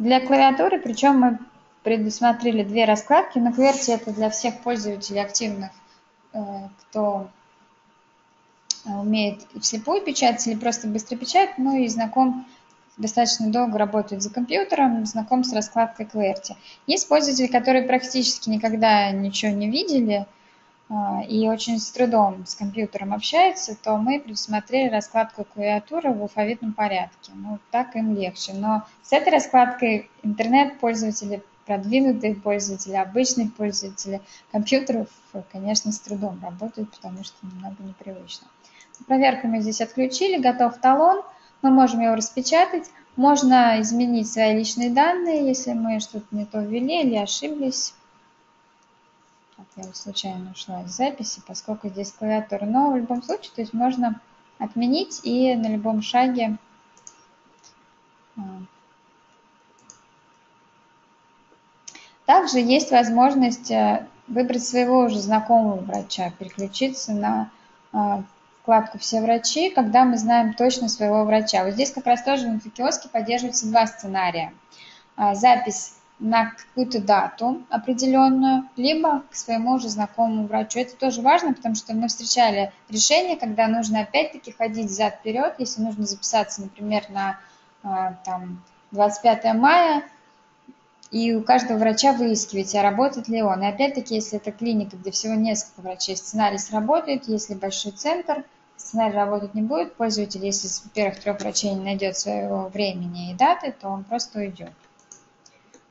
A: Для клавиатуры, причем мы предусмотрели две раскладки. На QWERTY это для всех пользователей активных, э, кто э, умеет вслепую печатать или просто быстро печатать, ну и знаком достаточно долго работает за компьютером, знаком с раскладкой QWERTY. Есть пользователи, которые практически никогда ничего не видели, и очень с трудом с компьютером общаются, то мы предусмотрели раскладку клавиатуры в алфавитном порядке. Ну, так им легче. Но с этой раскладкой интернет-пользователи, продвинутые пользователи, обычные пользователи компьютеров, конечно, с трудом работают, потому что немного непривычно. Проверку мы здесь отключили, готов талон. Мы можем его распечатать. Можно изменить свои личные данные, если мы что-то не то ввели или ошиблись я случайно ушла из записи, поскольку здесь клавиатура. Но в любом случае, то есть можно отменить и на любом шаге а. также есть возможность э, выбрать своего уже знакомого врача, переключиться на а, вкладку «Все врачи», когда мы знаем точно своего врача. Вот здесь как раз тоже в инфокиоске поддерживаются два сценария. А, запись на какую-то дату определенную, либо к своему уже знакомому врачу. Это тоже важно, потому что мы встречали решение, когда нужно опять-таки ходить зад-вперед, если нужно записаться, например, на а, там, 25 мая, и у каждого врача выискивать, а работает ли он. И опять-таки, если это клиника, где всего несколько врачей, сценарий сработает, если большой центр, сценарий работать не будет, пользователь, если с первых трех врачей не найдет своего времени и даты, то он просто уйдет.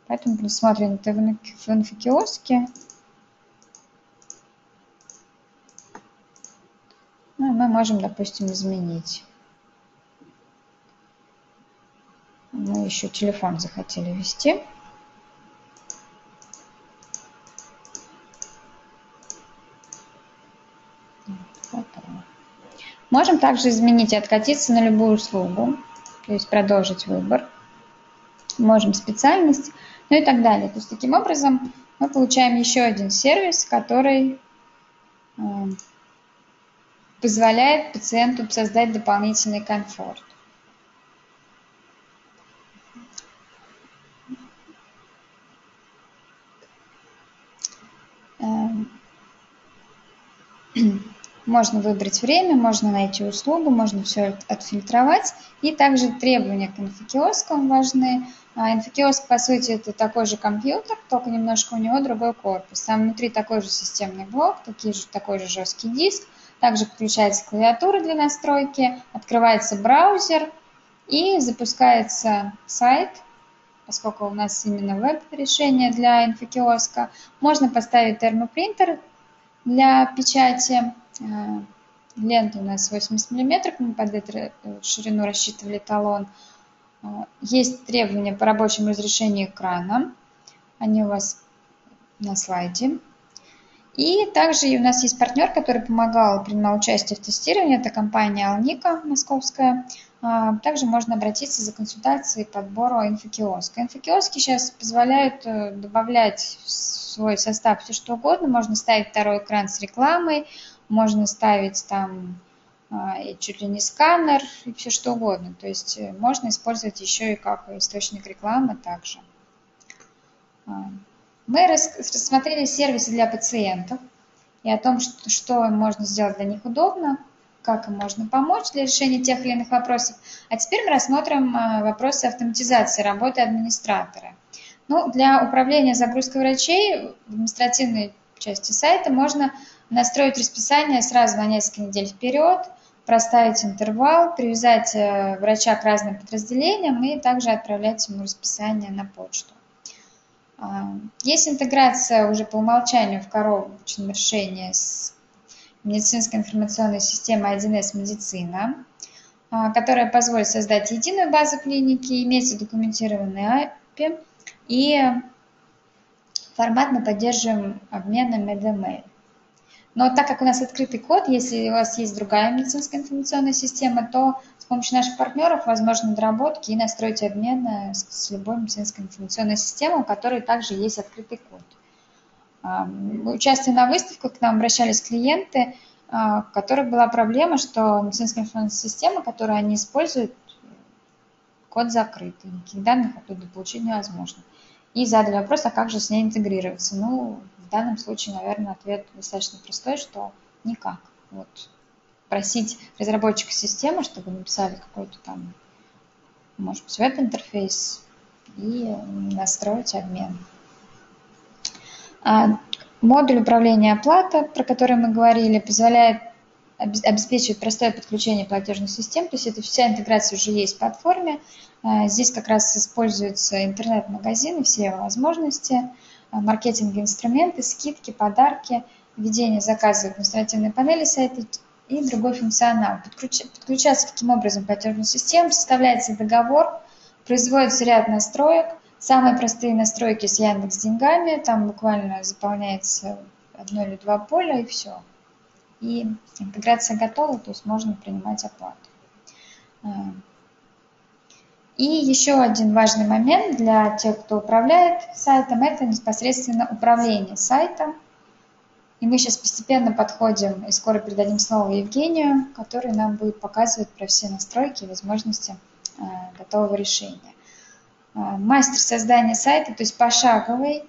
A: Поэтому предусмотрены ну ТВ в инфокиоске. Ну, мы можем, допустим, изменить. Мы еще телефон захотели ввести. Можем также изменить и откатиться на любую услугу, то есть продолжить выбор. Можем специальность ну и так далее. То есть таким образом мы получаем еще один сервис, который э, позволяет пациенту создать дополнительный комфорт. Эм, (clears throat) можно выбрать время, можно найти услугу, можно все отфильтровать. И также требования к инфокиоскам важны. А инфокиоск, по сути, это такой же компьютер, только немножко у него другой корпус. Там внутри такой же системный блок, такие же, такой же жесткий диск. Также подключается клавиатура для настройки, открывается браузер и запускается сайт, поскольку у нас именно веб-решение для инфокиоска. Можно поставить термопринтер для печати. Э, лента у нас 80 мм, мы под эту э, ширину рассчитывали талон. Есть требования по рабочему разрешению экрана. Они у вас на слайде. И также у нас есть партнер, который помогал, принимал участие в тестировании. Это компания Алника московская. А, также можно обратиться за консультацией по подбору инфокиоска. Инфокиоски сейчас позволяют э, добавлять в свой состав все что угодно. Можно ставить второй экран с рекламой, можно ставить там а, чуть ли не сканер и все что угодно. То есть э, можно использовать еще и как источник рекламы также. А, мы рассмотрели сервисы для пациентов и о том, что, что можно сделать для них удобно, как им можно помочь для решения тех или иных вопросов. А теперь мы рассмотрим а, вопросы автоматизации работы администратора. Ну, для управления загрузкой врачей в административной части сайта можно настроить расписание сразу на несколько недель вперед, проставить интервал, привязать э, врача к разным подразделениям и также отправлять ему расписание на почту. А, есть интеграция уже по умолчанию в коробочном решении с медицинской информационной системой 1С медицина, а, которая позволит создать единую базу клиники, иметь задокументированные API и формат мы поддерживаем обменом MedMail. Но так как у нас открытый код, если у вас есть другая медицинская информационная система, то с помощью наших партнеров возможны доработки и настроить обмен с любой медицинской информационной системой, у которой также есть открытый код. Участвуя на выставках, к нам обращались клиенты, а, у которых была проблема, что медицинская информационная система, которую они используют, код закрыт, и никаких данных оттуда получить невозможно. И задали вопрос, а как же с ней интегрироваться? Ну, в данном случае, наверное, ответ достаточно простой, что никак. Вот. Просить разработчика системы, чтобы написали какой-то там, может быть, веб-интерфейс и настроить обмен. А, модуль управления оплата, про который мы говорили, позволяет обеспечивать простое подключение платежных систем, то есть это вся интеграция уже есть в платформе. А, здесь как раз используются интернет-магазины, все его возможности. Э, маркетинговые инструменты, скидки, подарки, введение заказа в административной панели сайта и другой функционал. Подключаться таким образом к платежной системе, составляется договор, производится ряд настроек, самые простые настройки с Яндекс деньгами, там буквально заполняется одно или два поля и все. И интеграция готова, то есть можно принимать оплату. И еще один важный момент для тех, кто управляет сайтом, это непосредственно управление сайтом. И мы сейчас постепенно подходим и скоро передадим слово Евгению, который нам будет показывать про все настройки и возможности э, готового решения. Э, мастер создания сайта, то есть пошаговый,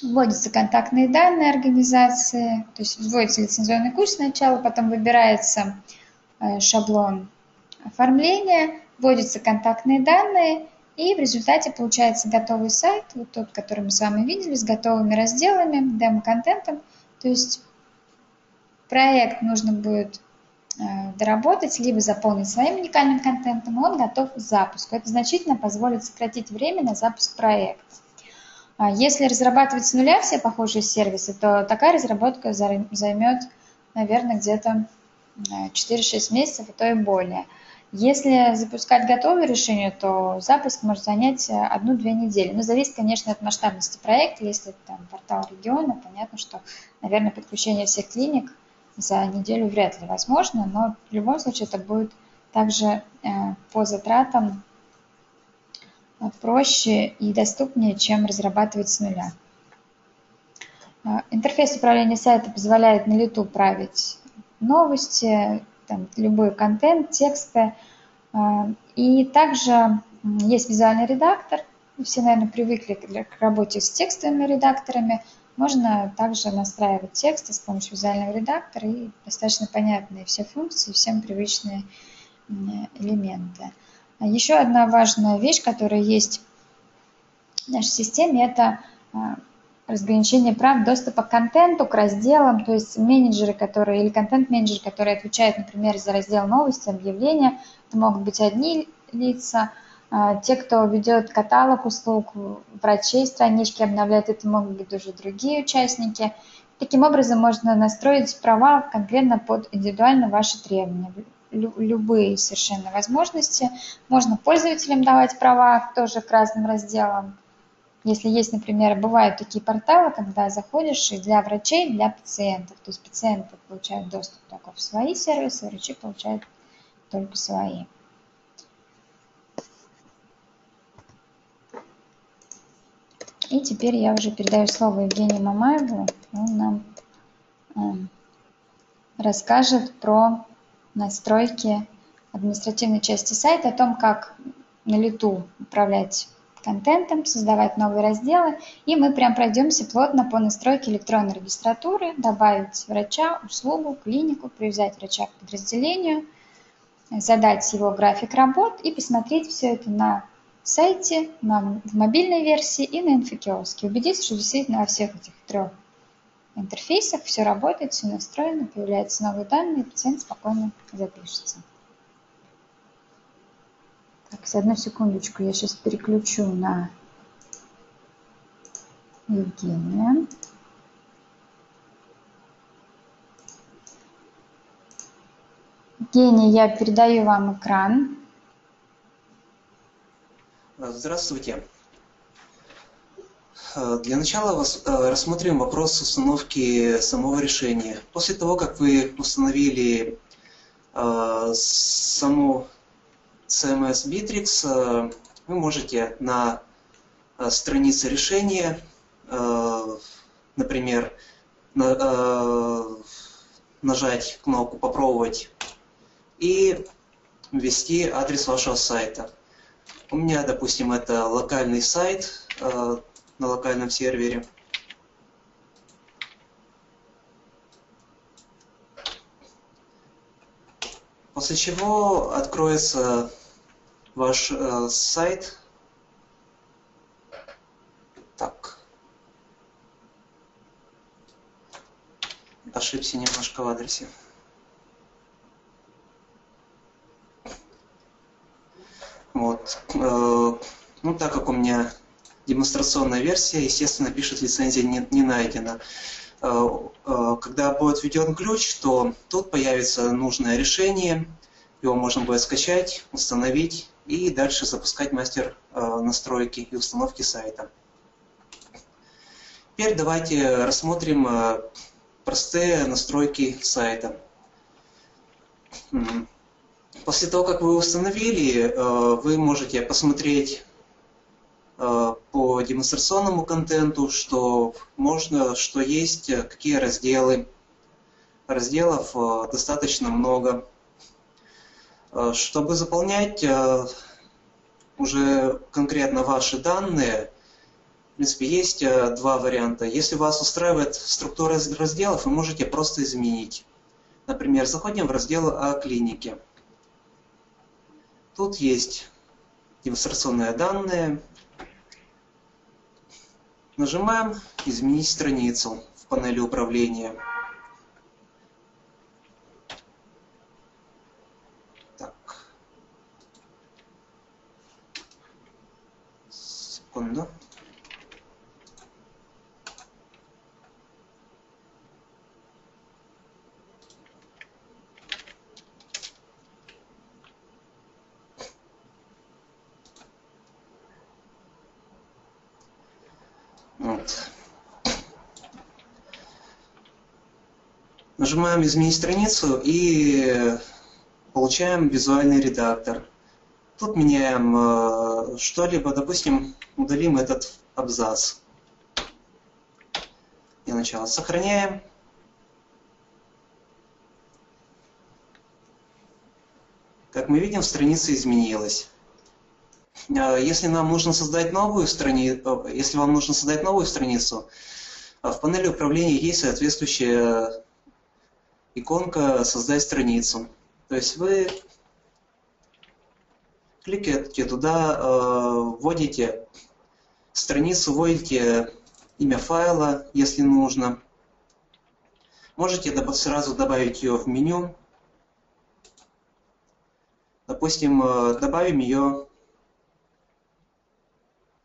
A: вводятся контактные данные организации, то есть вводится лицензионный курс сначала, потом выбирается э, шаблон оформления, вводятся контактные данные, и в результате получается готовый сайт, вот тот, который мы с вами видели, с готовыми разделами, демо-контентом. То есть проект нужно будет э, доработать, либо заполнить своим уникальным контентом, и он готов к запуску. Это значительно позволит сократить время на запуск проекта. А если разрабатывать с нуля все похожие сервисы, то такая разработка займет, наверное, где-то 4-6 э, месяцев, а то и более. Если запускать готовое решение, то запуск может занять э, одну-две недели. Но зависит, конечно, от масштабности проекта. Если это там, портал региона, понятно, что, наверное, подключение всех клиник за неделю вряд ли возможно, но в любом случае это будет также э, по затратам проще и доступнее, чем разрабатывать с нуля. Интерфейс управления сайта позволяет на лету править новости, там, любой контент, тексты. И также есть визуальный редактор. Все, наверное, привыкли к работе с текстовыми редакторами. Можно также настраивать тексты с помощью визуального редактора и достаточно понятные все функции, всем привычные элементы. Еще одна важная вещь, которая есть в нашей системе, это а, разграничение прав доступа к контенту, к разделам, то есть менеджеры, которые или контент-менеджеры, которые отвечают, например, за раздел новости, объявления, это могут быть одни лица, а, те, кто ведет каталог услуг, врачей странички обновляют, это могут быть уже другие участники. Таким образом, можно настроить права конкретно под индивидуально ваши требования. Любые совершенно возможности. Можно пользователям давать права тоже к разным разделам. Если есть, например, бывают такие порталы, когда заходишь и для врачей, для пациентов. То есть пациенты получают доступ только в свои сервисы, врачи получают только свои. И теперь я уже передаю слово Евгению Мамаеву. Он нам э, расскажет про настройки административной части сайта, о том, как на лету управлять контентом, создавать новые разделы. И мы прям пройдемся плотно по настройке электронной регистратуры, добавить врача, услугу, клинику, привязать врача к подразделению, задать его график работ и посмотреть все это на сайте, на, в мобильной версии и на инфокиоске. Убедиться, что действительно во всех этих трех интерфейсах все работает, все настроено, появляются новые данные, пациент спокойно запишется. Так, одну секундочку, я сейчас переключу на Евгения. Евгений, я передаю вам экран.
B: Здравствуйте. Э, для начала э, рассмотрим вопрос установки самого решения. После того, как вы установили саму CMS Bittrex, вы можете на странице решения, например, нажать кнопку «Попробовать» и ввести адрес вашего сайта. У меня, допустим, это локальный сайт э, на локальном сервере. После чего откроется ваш э, сайт. Так. Ошибся немножко в адресе. Вот. Э, ну, так как у меня демонстрационная версия, естественно, пишет лицензия не, не найдена. Э, э, когда будет введен ключ, то тут появится нужное решение, его можно будет скачать, установить и дальше запускать мастер настройки и установки сайта. Теперь давайте рассмотрим простые настройки сайта. После того, как вы установили, э, вы можете посмотреть э, по демонстрационному контенту, что можно, что есть, какие разделы. Разделов э, достаточно много. Чтобы заполнять уже конкретно ваши данные, в принципе, есть два варианта. Если вас устраивает структура разделов, вы можете просто изменить. Например, заходим в раздел о клинике. Тут есть демонстрационные данные. Нажимаем «Изменить страницу» в панели управления. Так. Вот. Нажимаем «Изменить страницу» и получаем визуальный редактор. Тут меняем э, что-либо, допустим, удалим этот абзац. Для начала сохраняем. Как мы видим, страница изменилась. Э, если нам нужно создать новую страницу, э, если вам нужно создать новую страницу, в панели управления есть соответствующая иконка «Создать страницу». То есть вы кликаете туда, э, вводите страницу, вводите имя файла, если нужно. Можете сразу добавить ее в меню. Допустим, э, добавим ее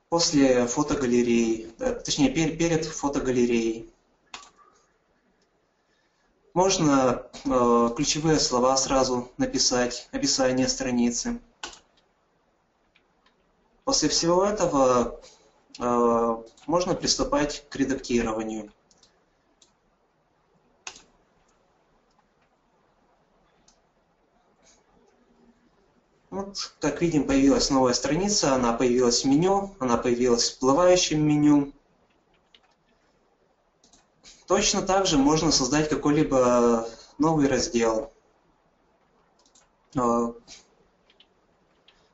B: после фотогалереи, э, точнее перед фотогалереей. Можно ключевые слова сразу написать, описание страницы. После всего этого э, можно приступать к редактированию. Вот, как видим, появилась новая страница, она появилась в меню, она появилась в всплывающем меню. Точно так же можно создать какой-либо новый раздел. А,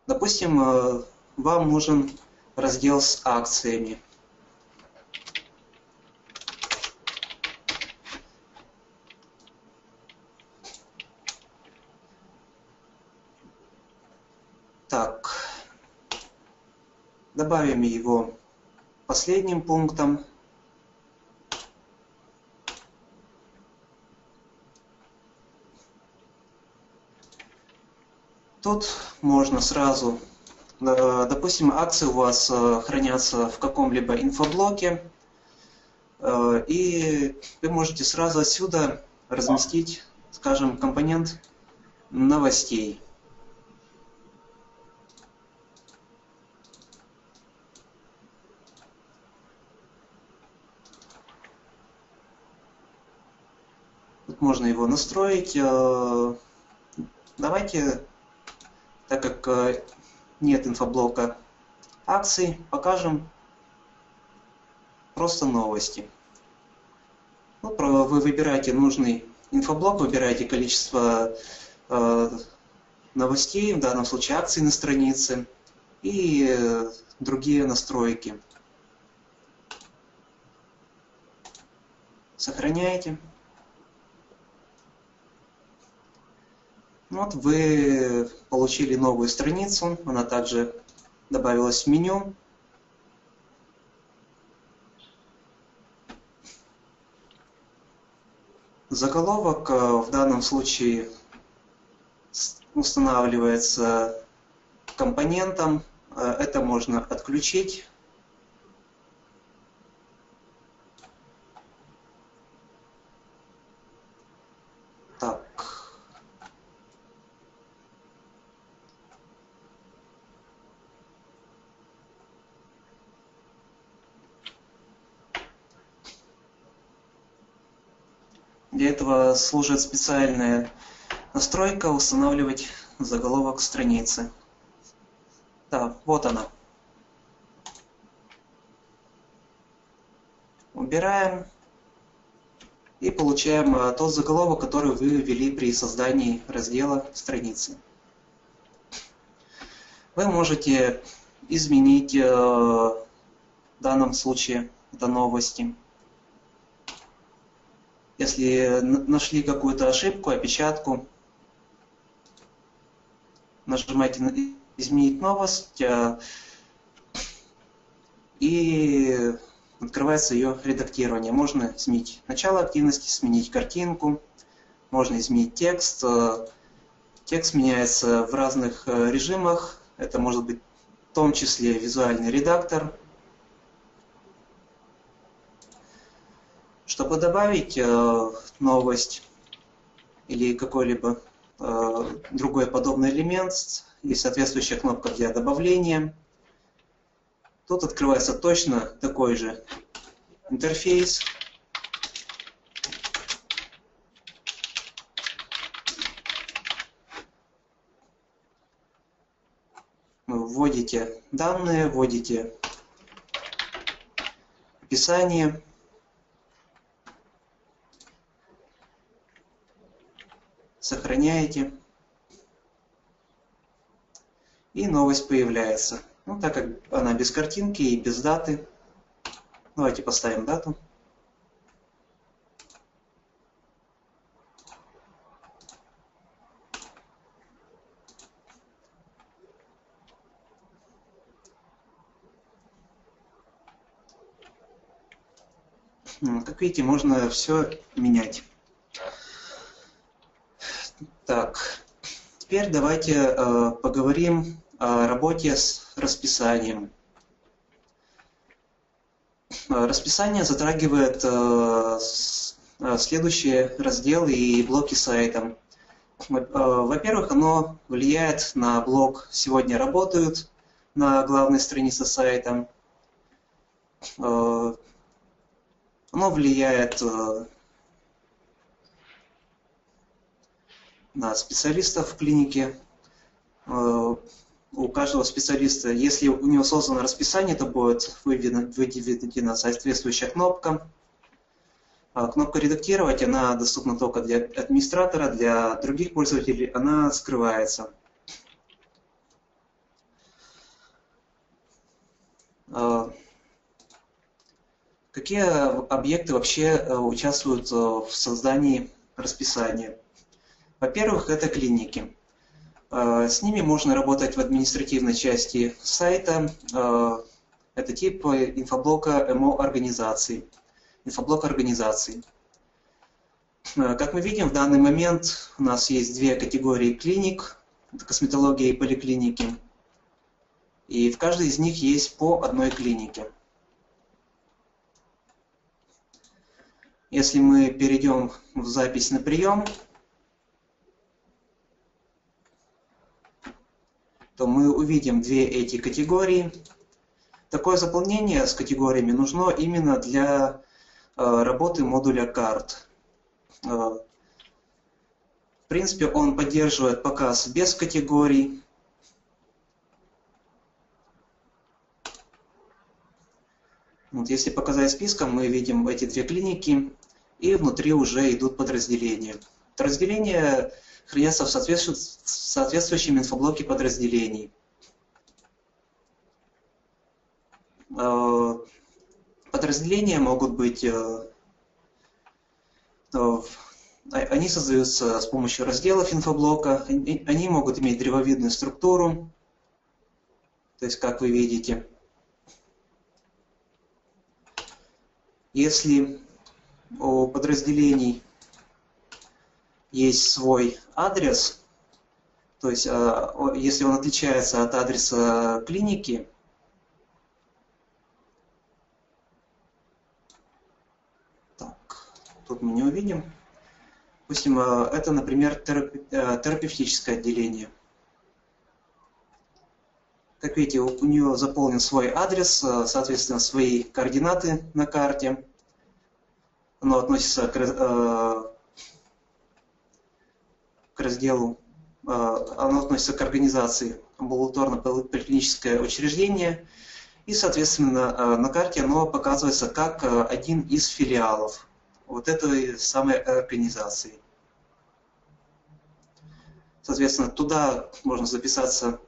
B: допустим, а, вам нужен раздел с акциями. Так, добавим его последним пунктом. Тут можно сразу, допустим, акции у вас э, хранятся в каком-либо инфоблоке, э, и вы можете сразу отсюда разместить, скажем, компонент новостей. Тут можно его настроить. Давайте так как э, нет инфоблока акций, покажем просто новости. Вот, вы выбираете нужный инфоблок, выбираете количество э, новостей, в данном случае акций на странице и э, другие настройки. Сохраняете. Вот вы получили новую страницу, она также добавилась в меню. Заголовок э, в данном случае устанавливается компонентом. Э, это можно отключить. Для этого служит специальная настройка устанавливать заголовок страницы. Да, вот она. Убираем и получаем а, тот заголовок, который вы ввели при создании раздела страницы. Вы можете изменить э, в данном случае это новости. Если нашли какую-то ошибку, опечатку, нажимаете на «Изменить новость» э, и открывается ее редактирование. Можно изменить начало активности, сменить картинку, можно изменить текст. Э, текст меняется в разных э, режимах. Это может быть в том числе визуальный редактор – Чтобы добавить э, новость или какой-либо э, другой подобный элемент и соответствующая кнопка для добавления, тут открывается точно такой же интерфейс, вводите данные, вводите описание, Сохраняете. И новость появляется. Ну, так как она без картинки и без даты, давайте поставим дату. Как видите, можно все менять. Так, теперь давайте э, поговорим о работе с расписанием. Э, расписание затрагивает э, э, следующие разделы и блоки сайта. Во-первых, оно влияет на блок «Сегодня работают» на главной странице сайта. Оно влияет э, на специалистов в клинике. Э, у каждого специалиста, если у него создано расписание, то будет выведена соответствующая кнопка. А кнопка «Редактировать» она доступна только для администратора, для других пользователей она скрывается. Uh, Какие объекты вообще э, участвуют э, в создании расписания? Во-первых, это клиники. Э, с ними можно работать в административной части сайта. Это тип инфоблока МО организаций. Инфоблок организаций. Как мы видим, в данный момент у нас есть две категории клиник. Это косметология и поликлиники. И в каждой из них есть по одной клинике. Если мы перейдем в запись на прием, то мы увидим две эти категории. Такое заполнение с категориями нужно именно для э, работы модуля карт. Э, в принципе, он поддерживает показ без категорий. Вот если показать списком, мы видим эти две клиники, и внутри уже идут подразделения. Подразделения хранятся в, соответству... в соответствующем инфоблоке подразделений. Э, подразделения могут быть... Э, э, они создаются с помощью разделов инфоблока. Они могут иметь древовидную структуру. То есть, как вы видите. Если у подразделений есть свой адрес, то есть э, если он отличается от адреса клиники, так, тут мы не увидим. Допустим, э, это, например, э, терапевтическое отделение. Как видите, у нее заполнен свой адрес, соответственно, свои координаты на карте оно относится к, к разделу, э, оно относится к организации амбулаторно-поликлиническое учреждение, и, соответственно, э, на карте оно показывается как один из филиалов вот этой самой организации. Соответственно, туда можно записаться,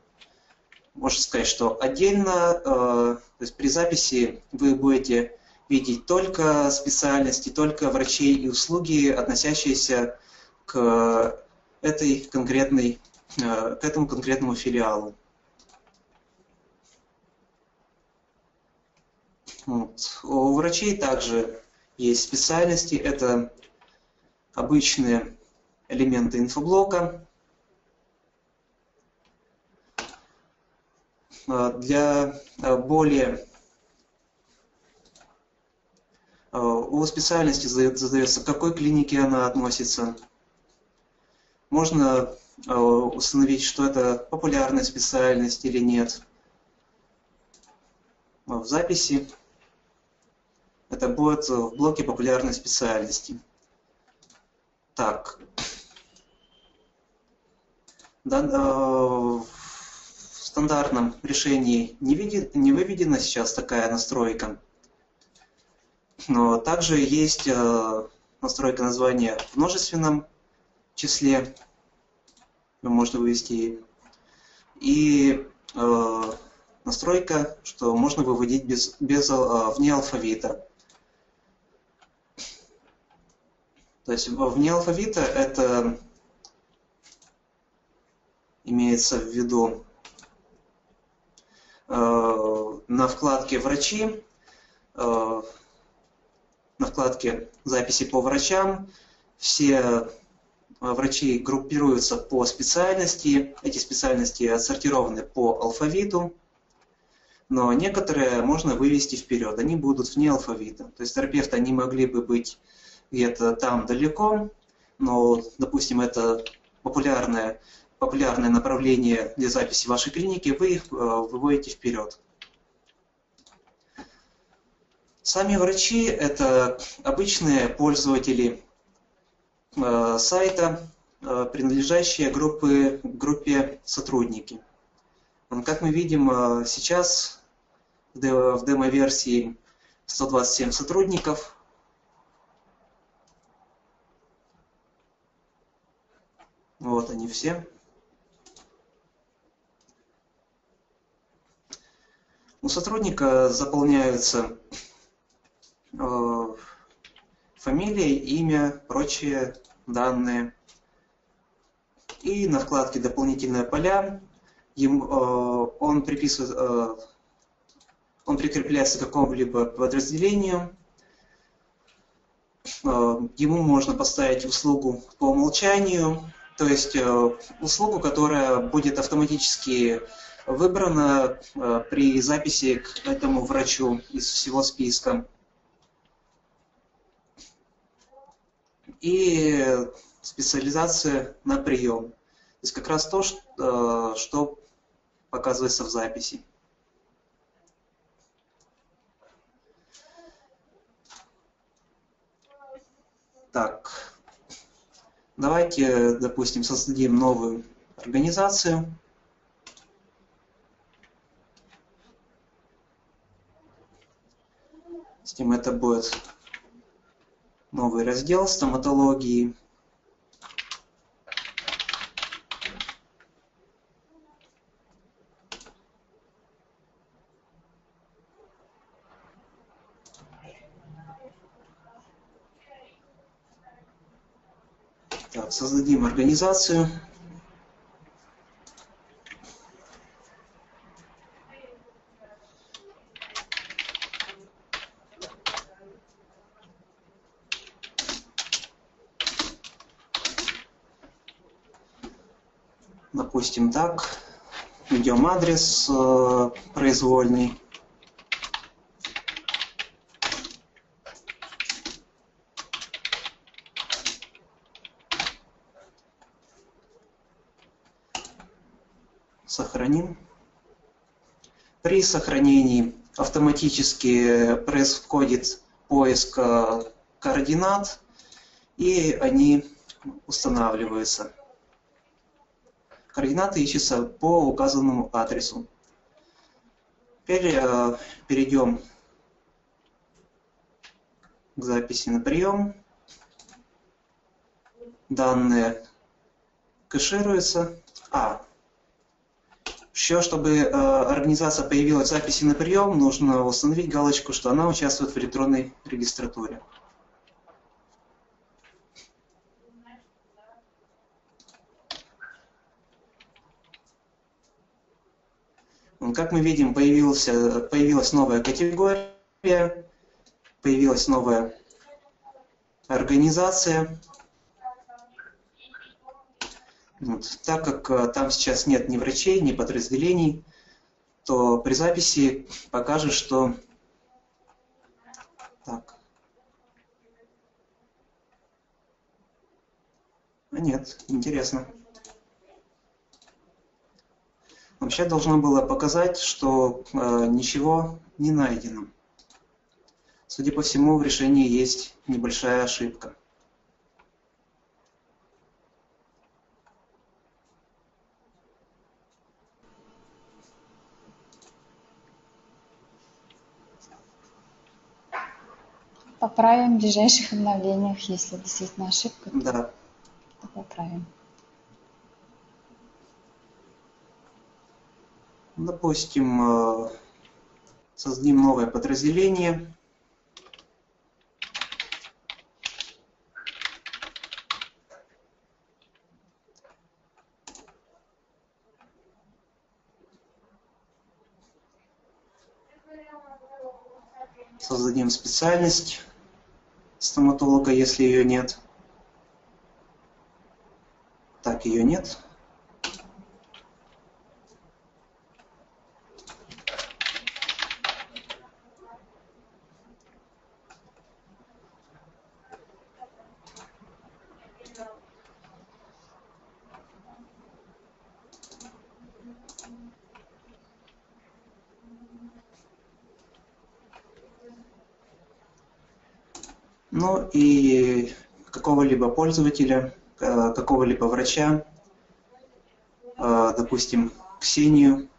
B: можно сказать, что отдельно, то есть при записи вы будете видеть только специальности, только врачей и услуги, относящиеся к этой конкретной, э, к этому конкретному филиалу. Вот. У врачей также есть специальности. Это обычные элементы инфоблока. Э, для э, более у специальности задается, к какой клинике она относится. Можно э, установить, что это популярная специальность или нет. В записи это будет в блоке популярной специальности. Так. Э, стандартном решении не, не выведена сейчас такая настройка. Но также есть э, настройка названия в множественном числе. Можно вывести. И э, настройка, что можно выводить без, без, э, вне алфавита. То есть вне алфавита это имеется в виду э, на вкладке «Врачи», э, на вкладке «Записи по врачам» все врачи группируются по специальности. Эти специальности отсортированы по алфавиту, но некоторые можно вывести вперед, они будут вне алфавита. То есть терапевты, они могли бы быть где-то там далеко, но, допустим, это популярное, популярное направление для записи вашей клиники, вы их э, выводите вперед. Сами врачи – это обычные пользователи э, сайта, э, принадлежащие группы, группе сотрудники. Как мы видим, сейчас в демо-версии 127 сотрудников, Вот они все. У сотрудника заполняются э, фамилия, имя, прочие данные. И на вкладке «Дополнительные поля» ему, э, он, приписывает, э, он прикрепляется к какому-либо подразделению. Э, ему можно поставить услугу по умолчанию, то есть услугу, которая будет автоматически выбрана при записи к этому врачу из всего списка. И специализация на прием. То есть как раз то, что э, показывается в записи. Так. Давайте, допустим, создадим новую организацию. Допустим, это будет новый раздел стоматологии. создадим организацию. Допустим так, введем адрес э, произвольный. сохраним. При сохранении автоматически происходит поиск координат, и они устанавливаются. Координаты ищутся по указанному адресу. Теперь э, перейдем к записи на прием. Данные кэшируются. А, еще, чтобы э, организация появилась в записи на прием, нужно установить галочку, что она участвует в электронной регистратуре. Как мы видим, появился, появилась новая категория, появилась новая организация. Вот. Так как э, там сейчас нет ни врачей, ни подразделений, то при записи покажет, что... Так. А нет, интересно вообще должна была показать, что э, ничего не найдено. Судя по всему, в решении есть небольшая ошибка.
A: Поправим в ближайших обновлениях, если действительно ошибка.
B: Да.
A: То поправим.
B: Допустим, э, создадим новое подразделение. Создадим специальность стоматолога, если ее нет. Так, ее нет. Ну и какого-либо пользователя, э, какого-либо врача, э, допустим, Ксению,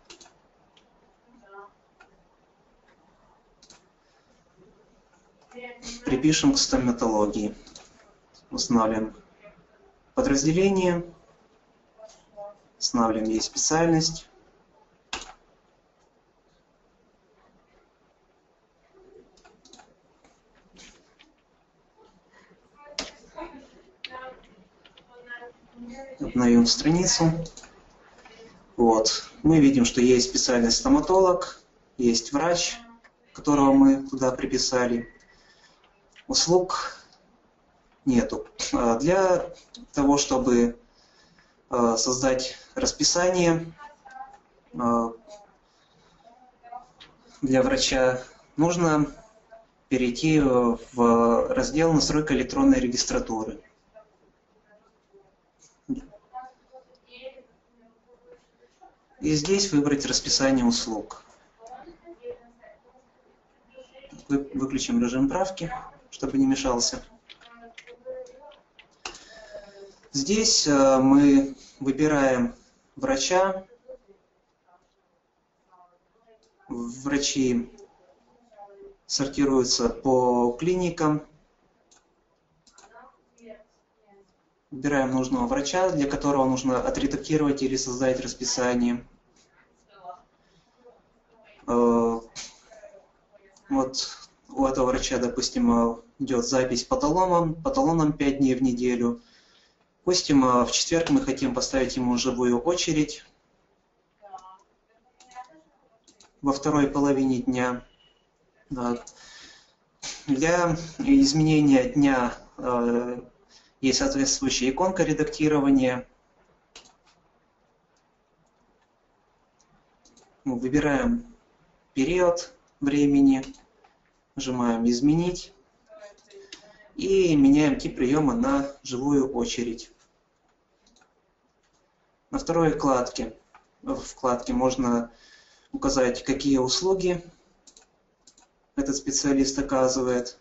B: припишем к стоматологии. Устанавливаем подразделение, устанавливаем ей специальность. Обновим страницу. Вот. Мы видим, что есть специальный стоматолог, есть врач, которого мы туда приписали. Услуг нету. А для того, чтобы а, создать расписание а, для врача, нужно перейти в раздел «Настройка электронной регистратуры». И здесь выбрать расписание услуг. Выключим режим правки, чтобы не мешался. Здесь э, мы выбираем врача. Врачи сортируются по клиникам. Выбираем нужного врача, для которого нужно отредактировать или создать расписание. Э, вот у этого врача, допустим, э, идет запись по талонам, по талонам 5 дней в неделю. Допустим, э, в четверг мы хотим поставить ему живую очередь во второй половине дня. Для изменения дня есть соответствующая иконка редактирования. Выбираем период времени, нажимаем «Изменить» и меняем тип приема на живую очередь. На второй вкладке, вкладке можно указать, какие услуги этот специалист оказывает.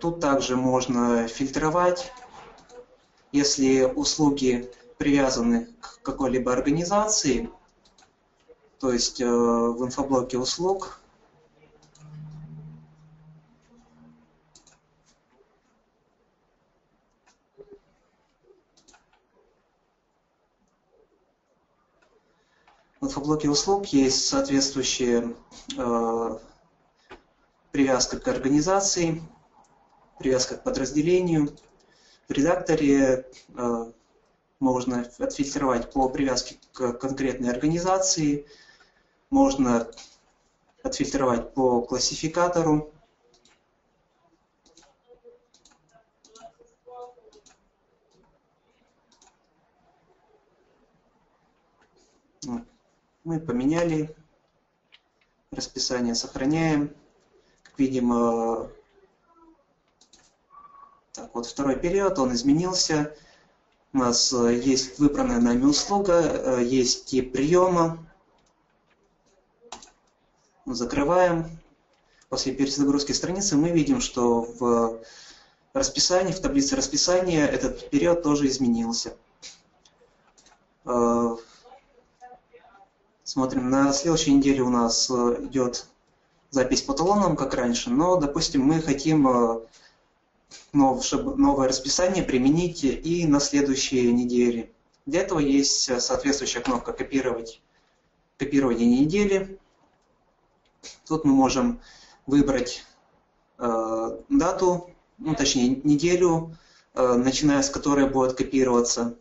B: Тут также можно фильтровать, если услуги привязаны к какой-либо организации, то есть э, в инфоблоке услуг В инфоблоке услуг есть соответствующая э, привязка к организации, привязка к подразделению. В редакторе э, можно отфильтровать по привязке к конкретной организации, можно отфильтровать по классификатору. Мы поменяли расписание, сохраняем. Как видим, так, вот второй период, он изменился. У нас э, есть выбранная нами услуга, э, есть тип приема. Закрываем. После перезагрузки страницы мы видим, что в расписании, в таблице расписания этот период тоже изменился. Э, Смотрим, на следующей неделе у нас идет запись по талонам, как раньше, но, допустим, мы хотим новое расписание применить и на следующие недели. Для этого есть соответствующая кнопка «Копировать», «Копирование недели». Тут мы можем выбрать э, дату, ну, точнее неделю, э, начиная с которой будет копироваться.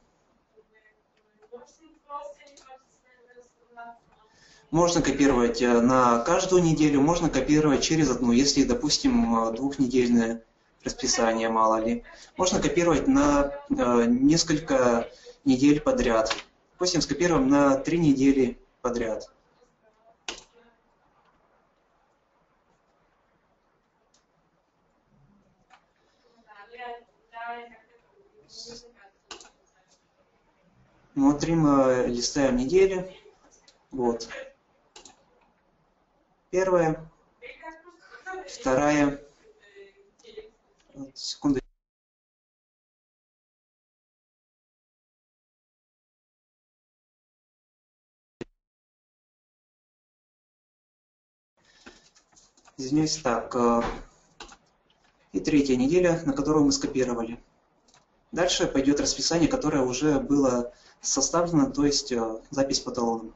B: Можно копировать э, на каждую неделю, можно копировать через одну, если, допустим, э, двухнедельное расписание, мало ли. Можно копировать на э, несколько недель подряд. Допустим, скопируем на три недели подряд. Смотрим, э, листаем недели. Вот. Первая, вторая, секунду. Извиняюсь, так. Э, и третья неделя, на которую мы скопировали. Дальше пойдет расписание, которое уже было составлено, то есть э, запись по талонам.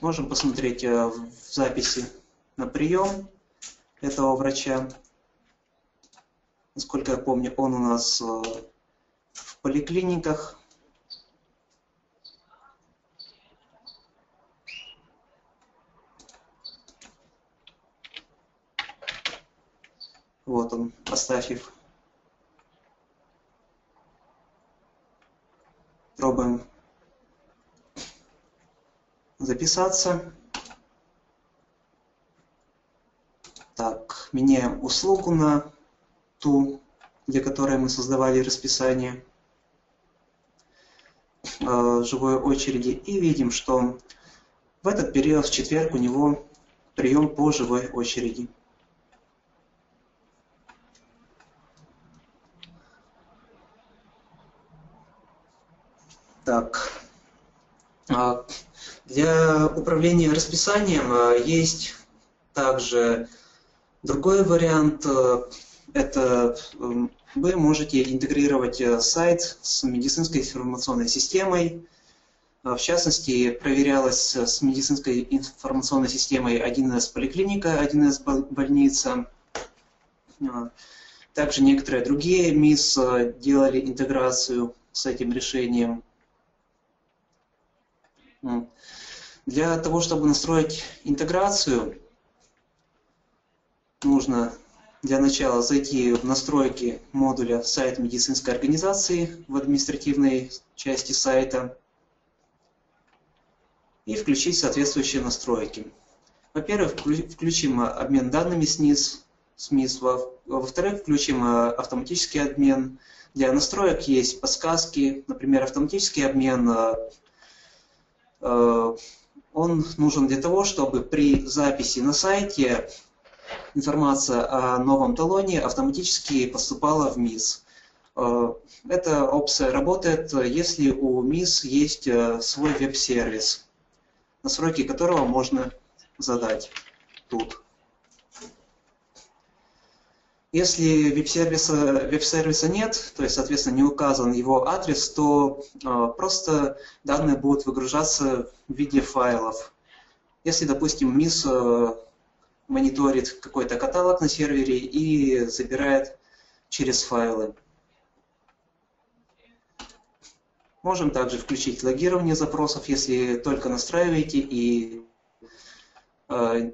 B: Можем посмотреть э, в записи на прием этого врача. Насколько я помню, он у нас в поликлиниках Вот он, Астафьев. Пробуем записаться. Так, меняем услугу на ту, для которой мы создавали расписание э, живой очереди. И видим, что в этот период, в четверг, у него прием по живой очереди. Так. А, для управления расписанием а, есть также другой вариант. А, это вы можете интегрировать сайт с медицинской информационной системой. В частности, проверялась с медицинской информационной системой 1С поликлиника, 1С больница. Также некоторые другие МИС делали интеграцию с этим решением. Для того, чтобы настроить интеграцию, нужно для начала зайти в настройки модуля сайт медицинской организации в административной части сайта и включить соответствующие настройки. Во-первых, включим обмен данными с НИС, с МИС. Во-вторых, включим э, автоматический обмен. Для настроек есть подсказки, например, автоматический обмен Э, он нужен для того, чтобы при записи на сайте информация о новом талоне автоматически поступала в МИС. Э, эта опция работает, если у МИС есть э, свой веб-сервис, настройки которого можно задать тут. Если веб-сервиса, веб-сервиса нет, то есть, соответственно, не указан его адрес, то э, просто данные будут выгружаться в виде файлов. Если, допустим, МИС мониторит какой-то каталог на сервере и забирает через файлы. Можем также включить логирование запросов, если только настраиваете и э,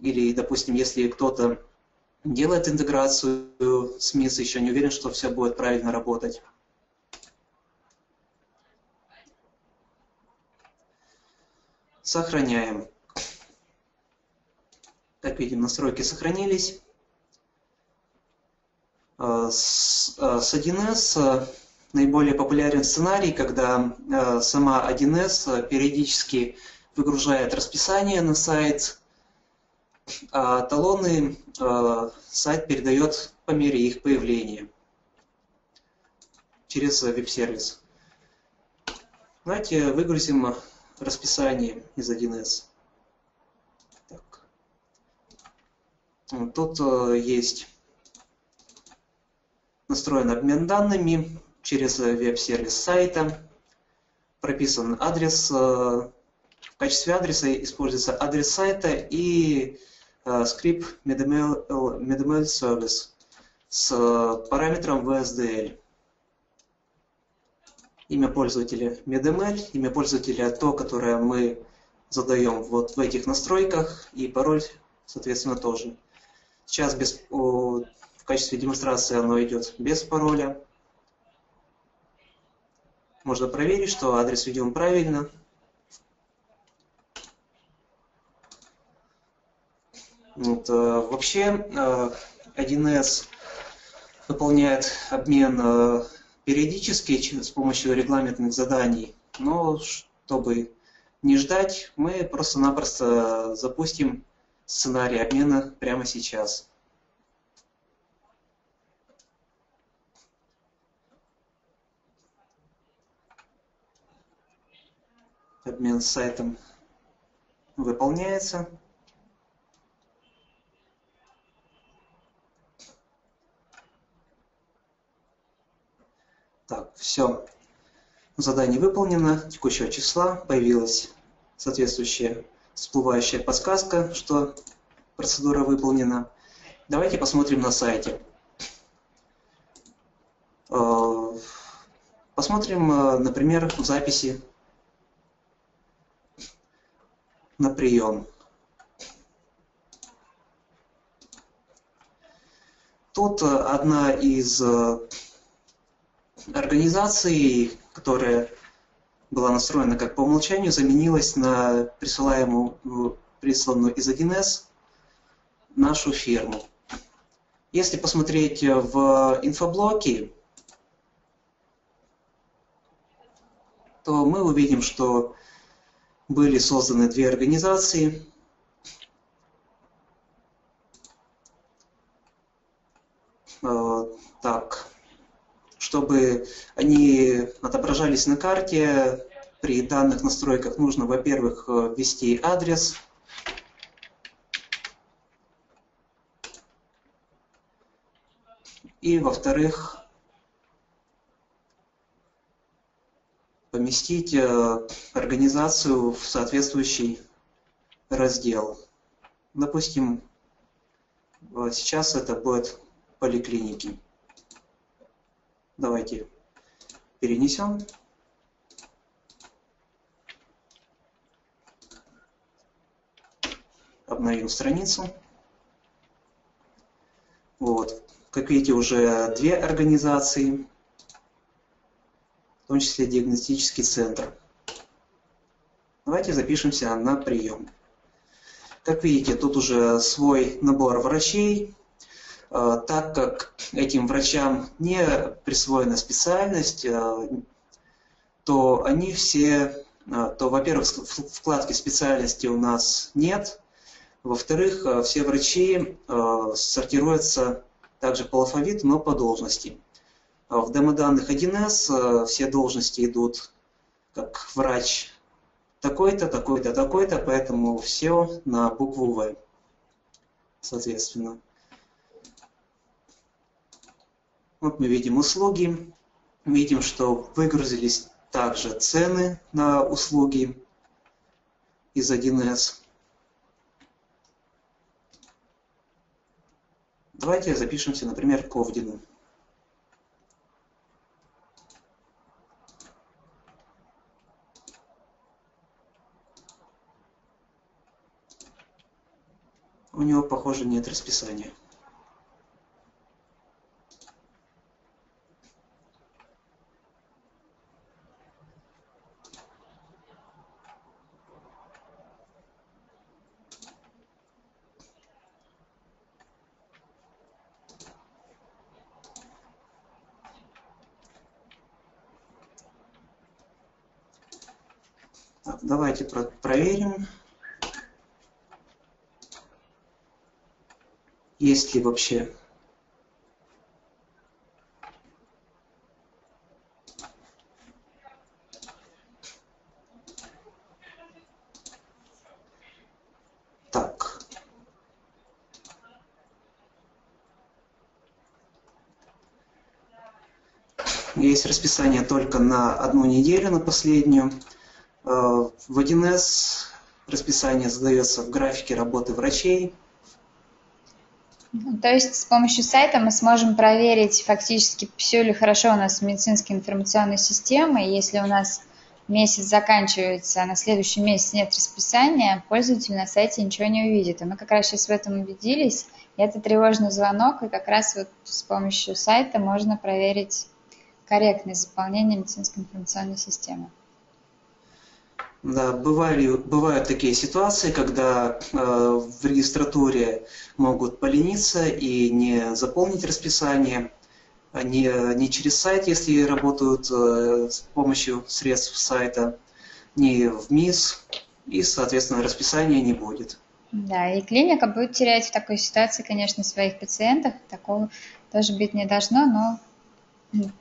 B: или, допустим, если кто-то делает интеграцию с МИС, еще не уверен, что все будет правильно работать. Сохраняем. Как видим, настройки сохранились. А, с 1С а, наиболее популярен сценарий, когда сама 1С периодически выгружает расписание на сайт, а талоны сайт передает по мере их появления через веб-сервис. Давайте выгрузим расписание из 1С. Тут э, есть настроен обмен данными через веб-сервис сайта. Прописан адрес. Э, в качестве адреса используется адрес сайта и э, скрипт MedMail Service с параметром VSDL. Имя пользователя MedML, имя пользователя то, которое мы задаем вот в этих настройках, и пароль, соответственно, тоже. Сейчас без, в качестве демонстрации оно идет без пароля. Можно проверить, что адрес введен правильно. Вот, э, вообще 1С э, выполняет обмен э, периодически с помощью регламентных заданий, но чтобы не ждать, мы просто-напросто запустим сценарий обмена прямо сейчас. Обмен с сайтом выполняется. Так, все. Задание выполнено. Текущего числа появилась соответствующая всплывающая подсказка, что процедура выполнена. Давайте посмотрим на сайте. Э, посмотрим, э, например, записи на прием. Тут э, одна из организаций, которая была настроена как по умолчанию, заменилась на присылаемую, присланную из 1С нашу фирму. Если посмотреть в инфоблоке, то мы увидим, что были созданы две организации. Э, так, чтобы они отображались на карте, при данных настройках нужно, во-первых, ввести адрес, и, во-вторых, поместить э, организацию в соответствующий раздел. Допустим, сейчас это будет поликлиники. Давайте перенесем. Обновим страницу. Вот. Как видите, уже две организации, в том числе диагностический центр. Давайте запишемся на прием. Как видите, тут уже свой набор врачей, так как этим врачам не присвоена специальность, э, то они все, э, то, во-первых, вкладки специальности у нас нет, во-вторых, все врачи сортируются также по алфавиту, но по должности. В демоданных 1С все должности идут как врач такой-то, такой-то, такой-то, поэтому все на букву В, соответственно. Вот мы видим услуги, видим, что выгрузились также цены на услуги из 1С. Давайте запишемся, например, к Овдину. У него, похоже, нет расписания. Так, давайте про проверим. Есть ли вообще есть расписание только на одну неделю, на последнюю. В 1С расписание задается в графике работы врачей.
A: Ну, то есть с помощью сайта мы сможем проверить фактически, все ли хорошо у нас с медицинской информационной системой. Если у нас месяц заканчивается, а на следующий месяц нет расписания, пользователь на сайте ничего не увидит. И мы как раз сейчас в этом убедились. И это тревожный звонок, и как раз вот с помощью сайта можно проверить корректность заполнения медицинской информационной системы.
B: Да, бывали, бывают такие ситуации, когда э, в регистратуре могут полениться и не заполнить расписание, а не, не через сайт, если работают э, с помощью средств сайта, не в МИС, и, соответственно, расписания не будет.
A: Да, и клиника будет терять в такой ситуации, конечно, своих пациентов. Такого тоже быть не должно, но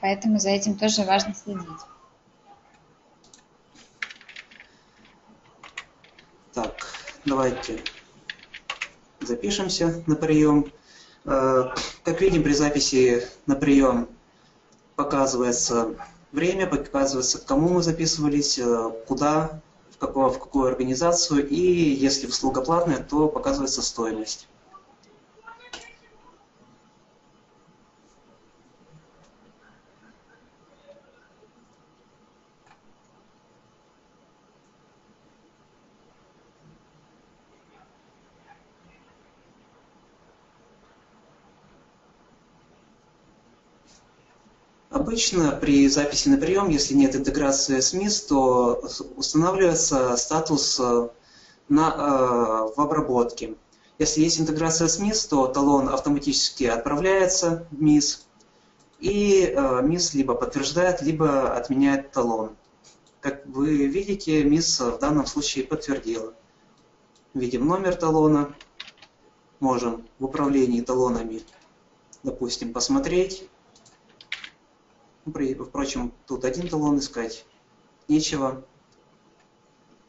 A: поэтому за этим тоже важно следить.
B: Так, давайте запишемся на прием. Э, как видим, при записи на прием показывается время, показывается, кому мы записывались, э, куда, в какую, в какую организацию, и если услуга платная, то показывается стоимость. Обычно при записи на прием, если нет интеграции с МИС, то устанавливается статус э, на, э, в обработке. Если есть интеграция с МИС, то талон автоматически отправляется в МИС, и э, МИС либо подтверждает, либо отменяет талон. Как вы видите, МИС в данном случае подтвердила. Видим номер талона, можем в управлении талонами, допустим, посмотреть, Впрочем, тут один талон искать нечего.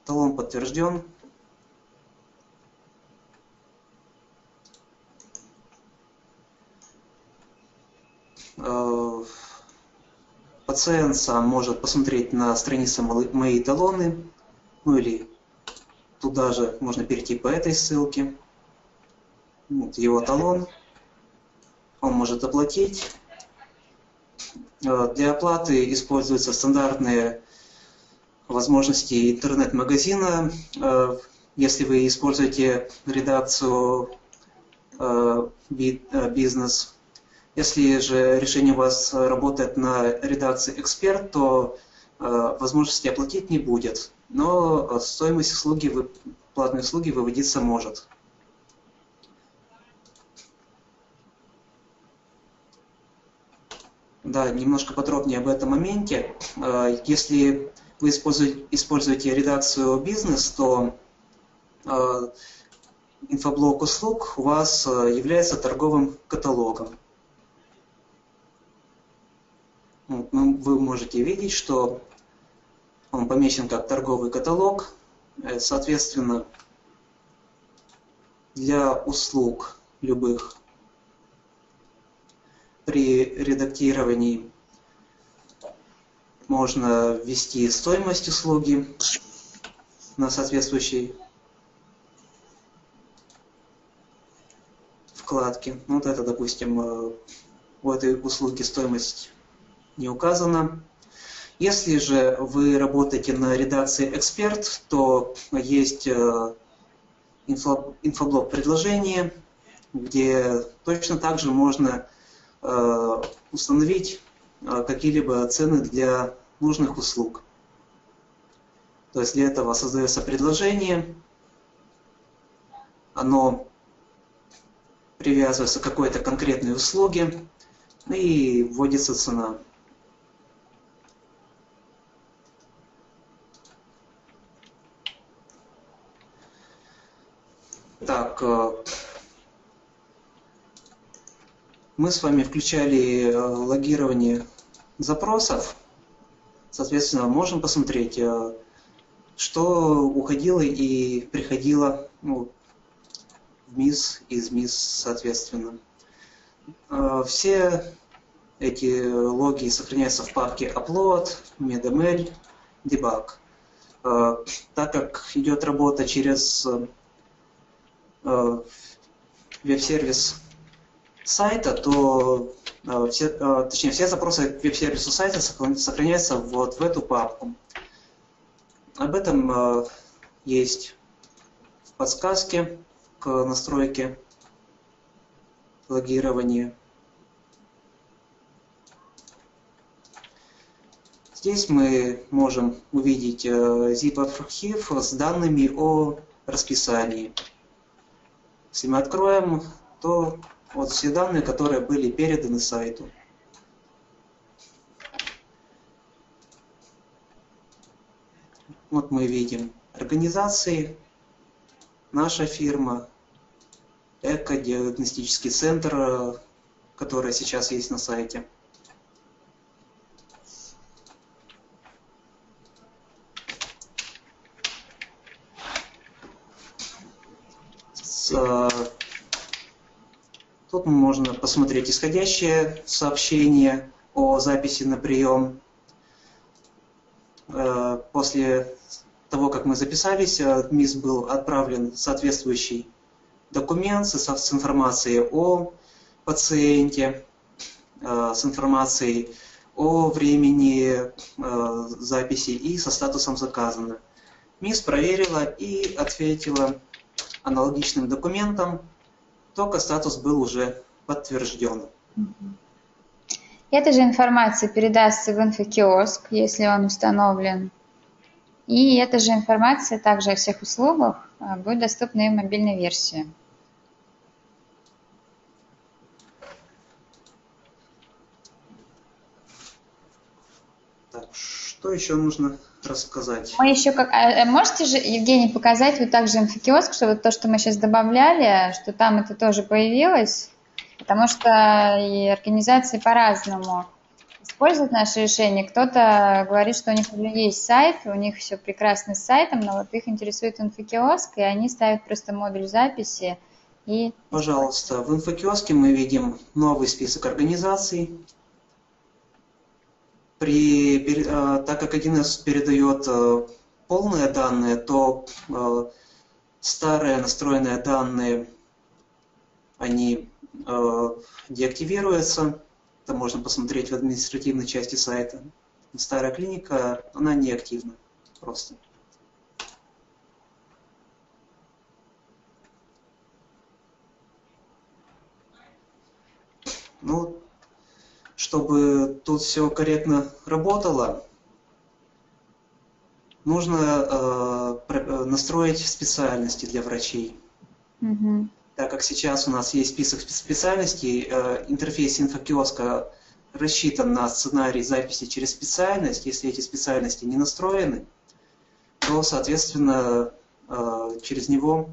B: Талон подтвержден. Э, пациент сам может посмотреть на странице «Мои талоны», ну или туда же можно перейти по этой ссылке. Вот его талон. Он может оплатить. Э, для оплаты используются стандартные возможности интернет-магазина. Э, если вы используете редакцию э, бизнес, если же решение у вас работает на редакции эксперт, то возможности оплатить не будет, но стоимость услуги, платной услуги выводиться может. Да, немножко подробнее об этом моменте. Э, если вы используете, редакцию бизнес, то э, инфоблок услуг у вас э, является торговым каталогом. Ну, вы можете видеть, что он помечен как торговый каталог. Соответственно, для услуг любых при редактировании можно ввести стоимость услуги на соответствующей вкладке. Ну, вот это, допустим, э, у этой услуги стоимость не указана. Если же вы работаете на редакции «Эксперт», то есть э, инфоблок предложения, где точно так же можно установить э, какие-либо цены для нужных услуг. То есть для этого создается предложение, оно привязывается к какой-то конкретной услуге и вводится цена. Так, э, мы с вами включали э, логирование запросов. Соответственно, можем посмотреть, э, что уходило и приходило ну, в МИС, из МИС, соответственно. Э, все эти логи сохраняются в папке upload, medml, debug. Так как идет работа через веб-сервис сайта, то все, точнее, все запросы к веб-сервису сайта сохраняются вот в эту папку. Об этом есть в подсказке к настройке логирования. Здесь мы можем увидеть zip-архив с данными о расписании. Если мы откроем, то вот все данные, которые были переданы сайту. Вот мы видим организации, наша фирма, эко-диагностический центр, который сейчас есть на сайте. Тут можно посмотреть исходящее сообщение о записи на прием. Э, после того, как мы записались, э, МИС был отправлен соответствующий документ с информацией о пациенте, э, с информацией о времени записи и со статусом заказано. МИС проверила и ответила аналогичным документом только статус был уже подтвержден.
A: Эта же информация передастся в инфокиоск, если он установлен. И эта же информация также о всех услугах а, будет доступна и в мобильной версии.
B: Так, что еще нужно рассказать?
A: Мы еще как... А, а можете же, Евгений, показать вот также инфокиоск, что вот то, что мы сейчас добавляли, что там это тоже появилось? Потому что и организации по-разному используют наши решения. Кто-то говорит, что у них уже есть сайт, у них все прекрасно с сайтом, но вот их интересует инфокиоск, и они ставят просто модуль записи. И...
B: Пожалуйста, в инфокиоске мы видим новый список организаций, при, э, так как 1С передает э, полные данные, то э, старые настроенные данные, они деактивируются. Это можно посмотреть в административной части сайта. Старая клиника, она неактивна просто. Ну, чтобы тут все корректно работало, нужно э, э, настроить специальности для врачей.
A: Угу.
B: Так как сейчас у нас есть список специальностей, э, интерфейс инфокиоска рассчитан на сценарий записи через специальность. Если эти специальности не настроены, то, соответственно, э, через него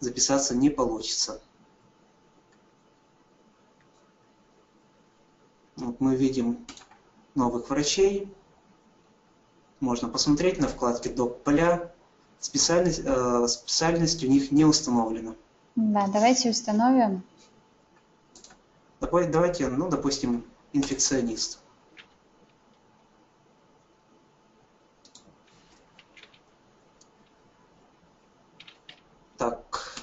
B: записаться не получится. Вот мы видим новых врачей. Можно посмотреть на вкладке «Доп. поля». Специальность, э, специальность у них не установлена.
A: Да, давайте установим.
B: Давайте, ну, допустим, инфекционист. Так,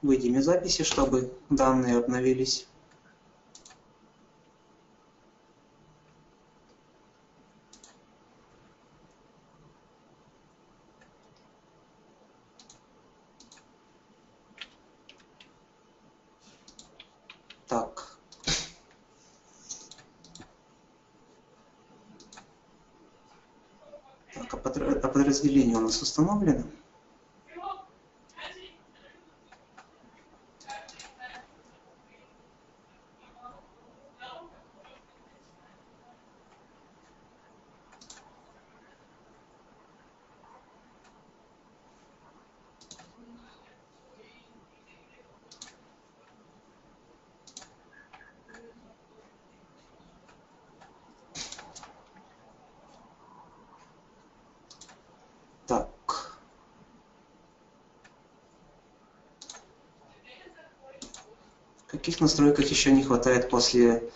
B: выйдем из записи, чтобы данные обновились. Разделение у нас установлено. Каких настройках еще не хватает после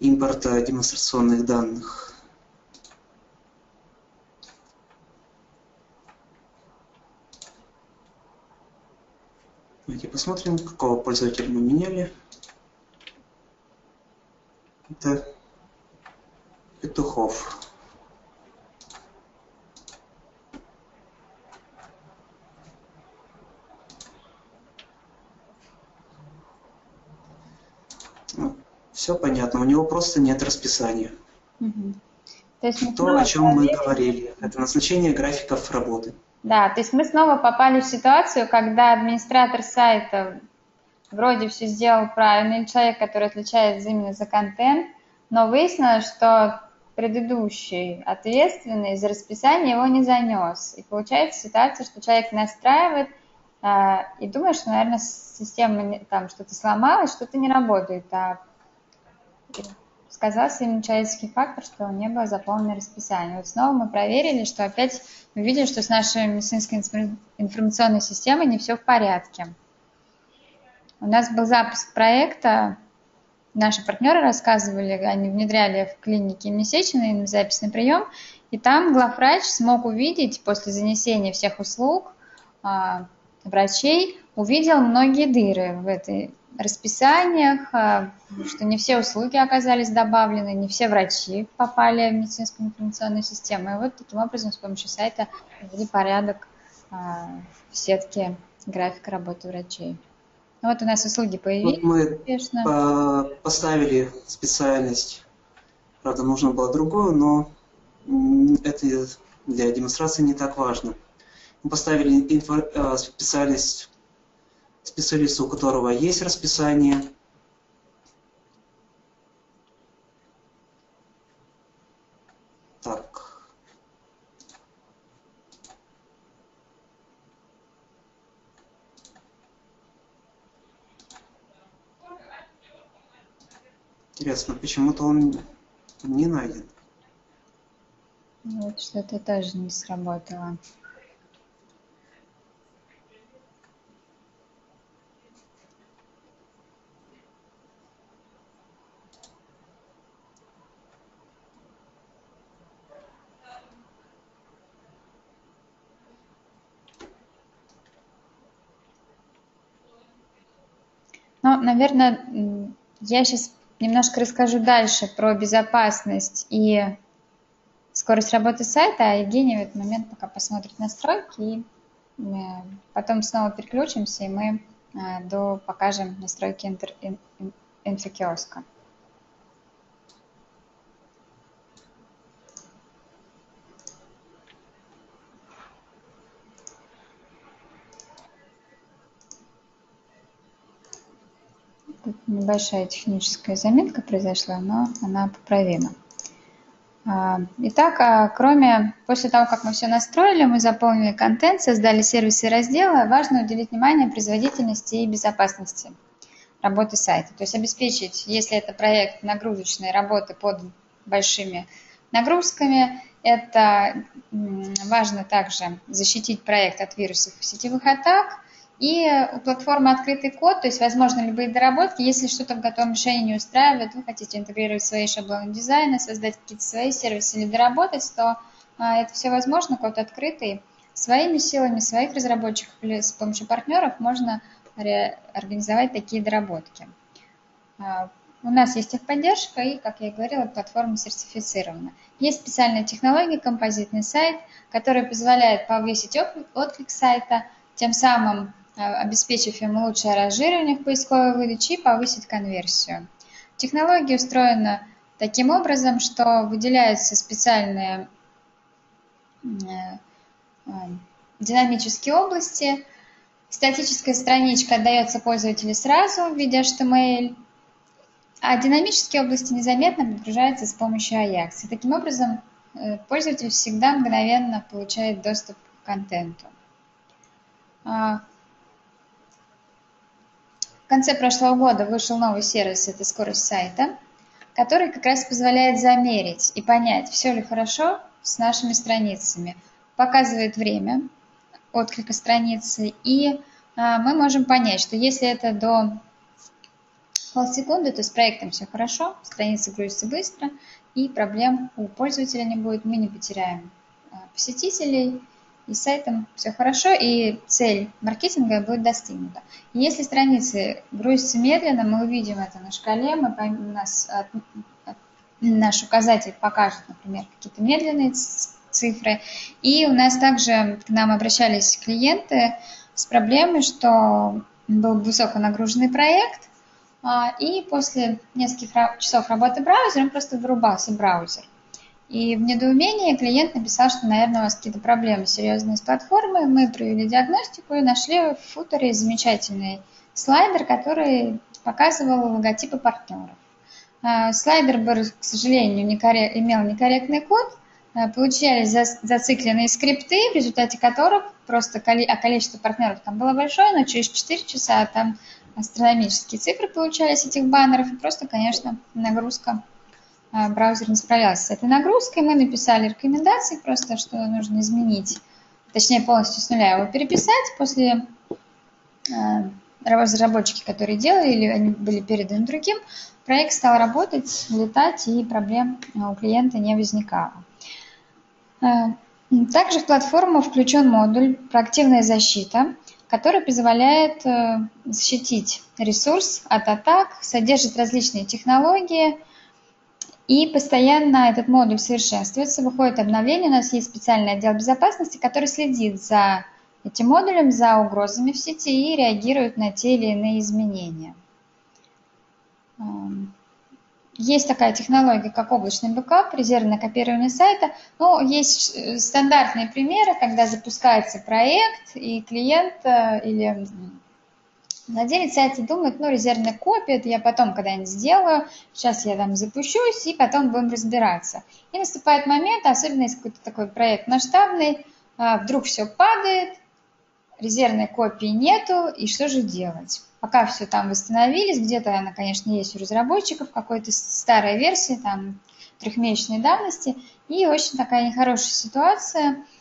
B: импорта демонстрационных данных. Давайте посмотрим, какого пользователя мы меняли. Это Петухов. Ну, все понятно, у него просто нет расписания. Угу. То, есть То о чем мы говорили, это назначение графиков работы.
A: Да, то есть мы снова попали в ситуацию, когда администратор сайта вроде все сделал правильно, или человек, который отвечает именно за контент, но выяснилось, что предыдущий ответственный за расписание его не занес. И получается ситуация, что человек настраивает э, и думает, что, наверное, система там что-то сломалась, что-то не работает, а сказался именно человеческий фактор, что не было заполнено расписание. Вот снова мы проверили, что опять мы видим, что с нашей медицинской информационной системой не все в порядке. У нас был запуск проекта, наши партнеры рассказывали, они внедряли в клинике месячный запись прием, и там главврач смог увидеть после занесения всех услуг а, врачей, увидел многие дыры в этой расписаниях, а, что не все услуги оказались добавлены, не все врачи попали в медицинскую информационную систему. И вот таким образом с помощью сайта ввели порядок а, в сетке графика работы врачей. Ну, вот у нас услуги появились. Вот
B: мы успешно. поставили специальность, правда, нужно было другую, но это для демонстрации не так важно. Мы поставили инфо, а, специальность специалиста, у которого есть расписание. Так. Интересно, почему-то он не найден.
A: Вот что-то тоже не сработало. Ну, наверное, я сейчас немножко расскажу дальше про безопасность и скорость работы сайта, а Евгений в этот момент пока посмотрит настройки, и потом снова переключимся, и мы э, до покажем настройки инфокиоска. Тут небольшая техническая заминка произошла, но она поправима. А, итак, а, кроме, после того, как мы все настроили, мы заполнили контент, создали сервисы и разделы, важно уделить внимание производительности и безопасности работы сайта. То есть обеспечить, если это проект нагрузочной работы под большими нагрузками, это важно также защитить проект от вирусов и сетевых атак, и у платформы открытый код, то есть возможно любые доработки. Если что-то в готовом решении не устраивает, вы хотите интегрировать свои шаблоны дизайна, создать какие-то свои сервисы или доработать, то а, это все возможно, код открытый. Своими силами своих разработчиков или с помощью партнеров можно организовать такие доработки. А, у нас есть техподдержка и, как я и говорила, платформа сертифицирована. Есть специальная технология, композитный сайт, который позволяет повысить отклик сайта, тем самым обеспечив ему лучшее ранжирование в поисковой выдаче и повысить конверсию. Технология устроена таким образом, что выделяются специальные э, э, динамические области. Статическая страничка отдается пользователю сразу в виде HTML, а динамические области незаметно подгружаются с помощью Ajax. И таким образом пользователь всегда мгновенно получает доступ к контенту. Конце прошлого года вышел новый сервис, это скорость сайта, который как раз позволяет замерить и понять, все ли хорошо с нашими страницами. Показывает время отклика страницы, и а, мы можем понять, что если это до полсекунды, то с проектом все хорошо, страница грузится быстро, и проблем у пользователя не будет, мы не потеряем а, посетителей, и с сайтом все хорошо, и цель маркетинга будет достигнута. Если страницы грузятся медленно, мы увидим это на шкале, мы, у нас наш указатель покажет, например, какие-то медленные цифры. И у нас также к нам обращались клиенты с проблемой, что был высоко нагруженный проект, а, и после нескольких часов работы браузера он просто вырубался браузер. И в недоумении клиент написал, что, наверное, у вас какие-то проблемы серьезные с платформой. Мы провели диагностику и нашли в футере замечательный слайдер, который показывал логотипы партнеров. А, слайдер к сожалению, имел некорректный код, а, получались зацикленные скрипты, в результате которых просто а количество партнеров там было большое, но через 4 часа там астрономические цифры получались этих баннеров, и просто, конечно, нагрузка браузер не справлялся с этой нагрузкой. Мы написали рекомендации просто, что нужно изменить, точнее полностью с нуля его переписать. После а, разработчики, которые делали, или они были переданы другим, проект стал работать, летать, и проблем у клиента не возникало. Также в платформу включен модуль «Проактивная защита», который позволяет э, защитить ресурс от атак, содержит различные технологии – и постоянно этот модуль совершенствуется, выходит обновление, у нас есть специальный отдел безопасности, который следит за этим модулем, за угрозами в сети и реагирует на те или иные изменения. Эм, есть такая технология, как облачный бэкап, резервное копирование сайта. Но есть э, стандартные примеры, когда запускается проект, и клиент э, или Владелец сайта думает, ну, резервная копия, я потом когда-нибудь сделаю, сейчас я там запущусь, и потом будем разбираться. И наступает момент, особенно если какой-то такой проект масштабный, а, вдруг все падает, резервной копии нету, и что же делать? Пока все там восстановились, где-то она, конечно, есть у разработчиков, какой-то старой версии, там, трехмесячной давности, и очень такая нехорошая ситуация –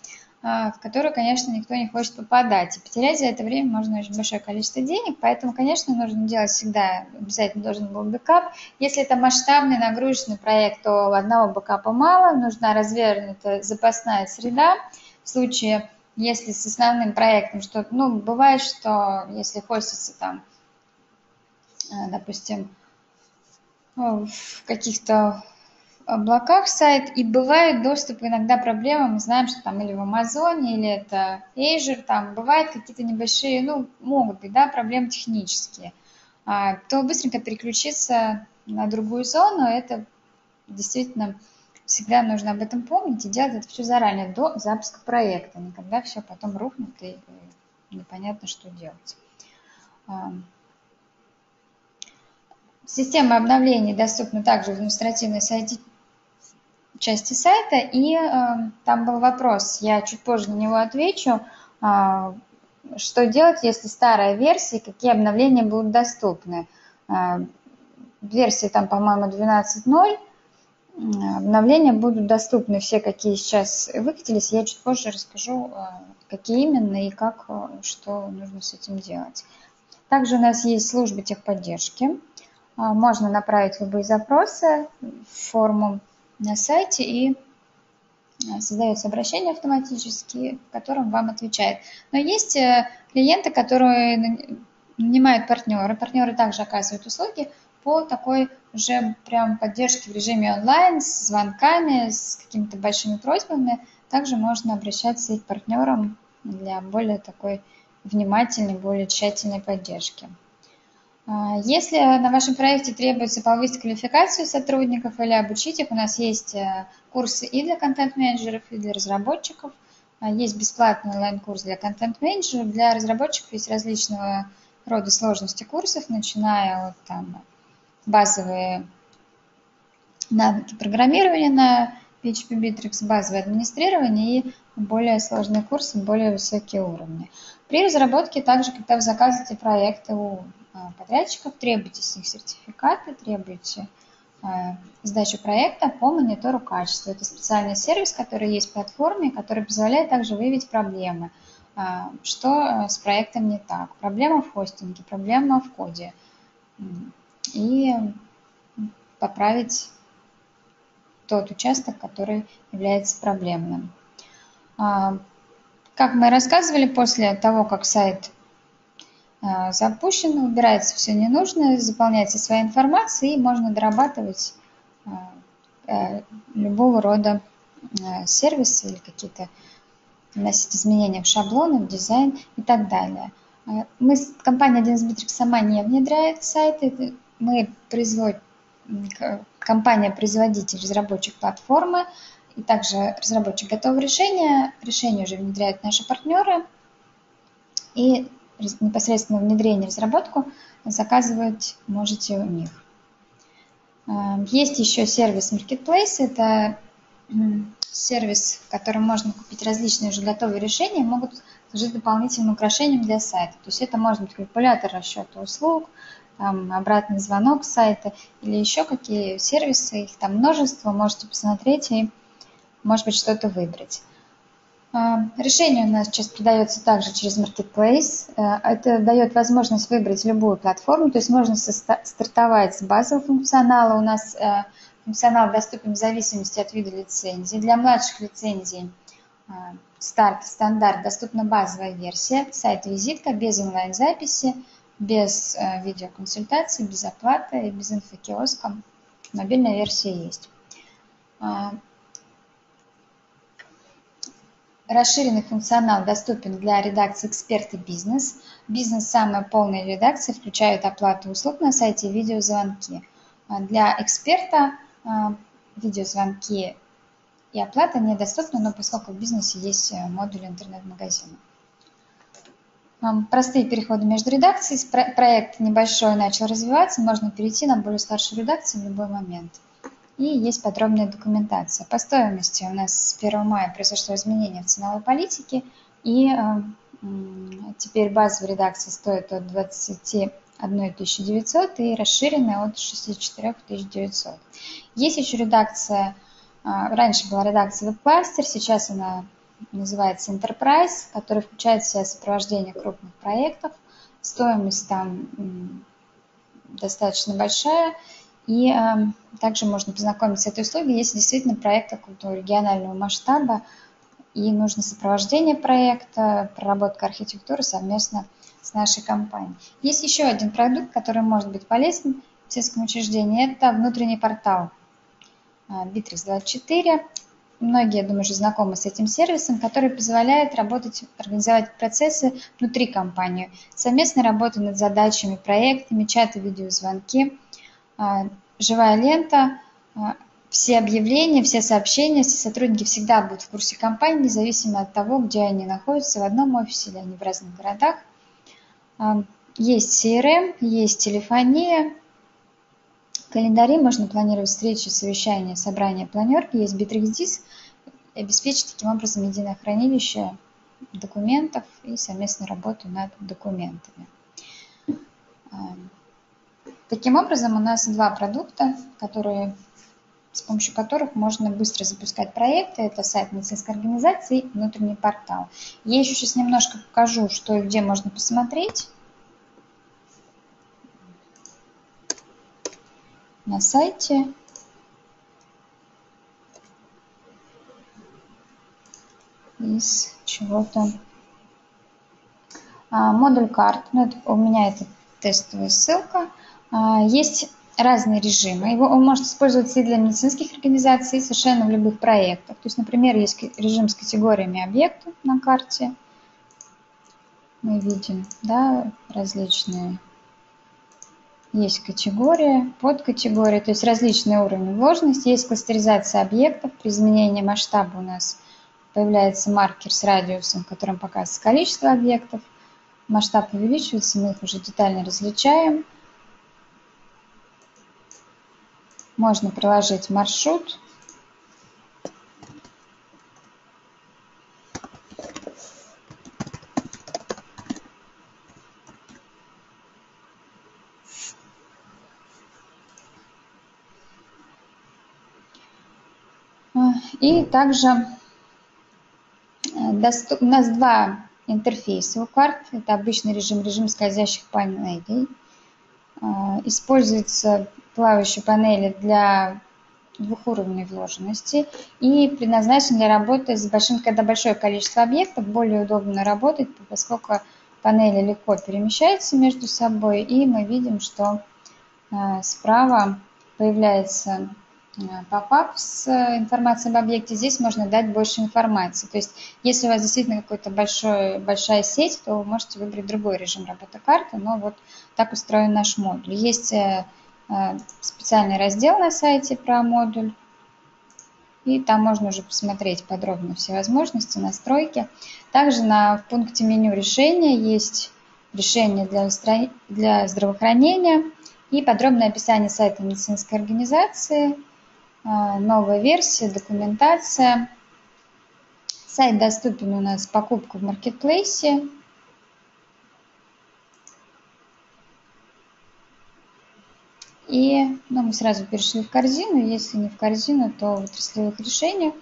A: в которую, конечно, никто не хочет попадать. И потерять за это время можно очень большое количество денег, поэтому, конечно, нужно делать всегда, обязательно должен быть бэкап. Если это масштабный нагрузочный проект, то одного бэкапа мало, нужна развернутая запасная среда. В случае, если с основным проектом что ну, бывает, что если хостится там, э, допустим, в каких-то облаках сайт, и бывает доступ иногда проблемы, мы знаем, что там или в Амазоне, или это Azure, там бывают какие-то небольшие, ну, могут быть, да, проблемы технические, а, то быстренько переключиться на другую зону, это действительно всегда нужно об этом помнить и делать это все заранее, до запуска проекта, не когда все потом рухнет и непонятно, что делать. Система обновлений доступна также в административной сайте части сайта, и э, там был вопрос, я чуть позже на него отвечу, э, что делать, если старая версия, какие обновления будут доступны. Э, версии там, по-моему, 12.0, обновления будут доступны все, какие сейчас выкатились. Я чуть позже расскажу, э, какие именно и как, э, что нужно с этим делать. Также у нас есть служба техподдержки. Можно направить любые запросы в форму на сайте и э, создается обращение автоматически, в котором вам отвечает. Но есть э, клиенты, которые нанимают партнеры. Партнеры также оказывают услуги по такой уже прям поддержке в режиме онлайн, с звонками, с какими-то большими просьбами. Также можно обращаться и к партнерам для более такой внимательной, более тщательной поддержки. А, если на вашем проекте требуется повысить квалификацию сотрудников или обучить их, у нас есть э, курсы и для контент-менеджеров, и для разработчиков. А, есть бесплатный онлайн-курс для контент-менеджеров. Для разработчиков есть различного рода сложности курсов, начиная от там, базовые навыки программирования на PHP Bittrex, базовое администрирование и более сложные курсы, более высокие уровни. При разработке также, когда вы заказываете проекты у подрядчиков, требуйте с них сертификаты, требуйте а, сдачу проекта по монитору качества. Это специальный сервис, который есть в платформе, который позволяет также выявить проблемы. А, что с проектом не так? Проблема в хостинге, проблема в коде. и поправить тот участок, который является проблемным. Как мы рассказывали, после того, как сайт а, запущен, убирается все ненужное, заполняется своя информация и можно дорабатывать а, любого рода сервисы или какие-то вносить изменения в шаблоны, в дизайн и так далее. Мы, компания 1 Bittrex сама не внедряет сайты, мы производим, компания-производитель, разработчик платформы, и также разработчик готового решения. Решение уже внедряют наши партнеры. И непосредственно внедрение, разработку заказывать можете у них. А, есть еще сервис Marketplace. Это сервис, в котором можно купить различные уже готовые решения, могут служить дополнительным украшением для сайта. То есть это может быть калькулятор расчета услуг, там, обратный звонок сайта или еще какие сервисы, их там множество, можете посмотреть и, может быть, что-то выбрать. А, решение у нас сейчас продается также через Marketplace. Э, это дает возможность выбрать любую платформу, то есть можно стартовать с базового функционала. У нас э, функционал доступен в зависимости от вида лицензии. Для младших лицензий э, старт, стандарт, доступна базовая версия, сайт-визитка без онлайн-записи, без видеоконсультации, без оплаты и без инфокиоска. Мобильная версия есть. А, расширенный функционал доступен для редакции «Эксперт» и «Бизнес». «Бизнес» – самая полная редакция, включает оплату услуг на сайте видеозвонки. А для «Эксперта» а, видеозвонки и оплата недоступны, но поскольку в бизнесе есть э, модуль интернет-магазина. Простые переходы между редакциями. Проект небольшой начал развиваться, можно перейти на более старшую редакцию в любой момент. И есть подробная документация. По стоимости у нас с 1 мая произошло изменение в ценовой политике, и э, теперь базовая редакция стоит от 21 900 и расширенная от 64 900. Есть еще редакция, э, раньше была редакция WebCluster, сейчас она называется Enterprise, который включает в себя сопровождение крупных проектов. Стоимость там достаточно большая. И э, также можно познакомиться с этой услугой, если действительно проект какого-то регионального масштаба и нужно сопровождение проекта, проработка архитектуры совместно с нашей компанией. Есть еще один продукт, который может быть полезен в сельском учреждении. Это внутренний портал Bittrex 24 многие, я думаю, уже знакомы с этим сервисом, который позволяет работать, организовать процессы внутри компании, совместная работа над задачами, проектами, чаты, видеозвонки, живая лента, а, все объявления, все сообщения, все сотрудники всегда будут в курсе компании, независимо от того, где они находятся, в одном офисе или они в разных городах. А, есть CRM, есть телефония, календаре можно планировать встречи, совещания, собрания, планерки. Есть Bittrex и обеспечить таким образом единое хранилище документов и совместную работу над документами. Таким образом, у нас два продукта, которые, с помощью которых можно быстро запускать проекты. Это сайт медицинской организации и внутренний портал. Я еще сейчас немножко покажу, что и где можно посмотреть. на сайте. Из чего-то. А, модуль карт. Ну, это, у меня это тестовая ссылка. А, есть разные режимы. Его он может использоваться и для медицинских организаций, и совершенно в любых проектах. То есть, например, есть режим с категориями объектов на карте. Мы видим да, различные есть категория, подкатегория, то есть различные уровни вложенности. Есть кластеризация объектов. При изменении масштаба у нас появляется маркер с радиусом, которым показывается количество объектов. Масштаб увеличивается, мы их уже детально различаем. Можно приложить маршрут И также э, доступ... у нас два интерфейса у карт. Это обычный режим, режим скользящих панелей. Используются плавающие панели для двухуровневой вложенности и предназначен для работы с большим, когда большое количество объектов, более удобно работать, поскольку панели легко перемещаются между собой, и мы видим, что э, справа появляется попап с информацией об объекте, здесь можно дать больше информации. То есть, если у вас действительно какая-то большая сеть, то вы можете выбрать другой режим работы карты, но вот так устроен наш модуль. Есть э, Э, специальный раздел на сайте про модуль. И там можно уже посмотреть подробно все возможности, настройки. Также на, в пункте меню решения есть решение для, для здравоохранения и подробное описание сайта медицинской организации, э, новая версия, документация. Сайт доступен у нас покупка в маркетплейсе, И ну, мы сразу перешли в корзину. Если не в корзину, то в отраслевых решениях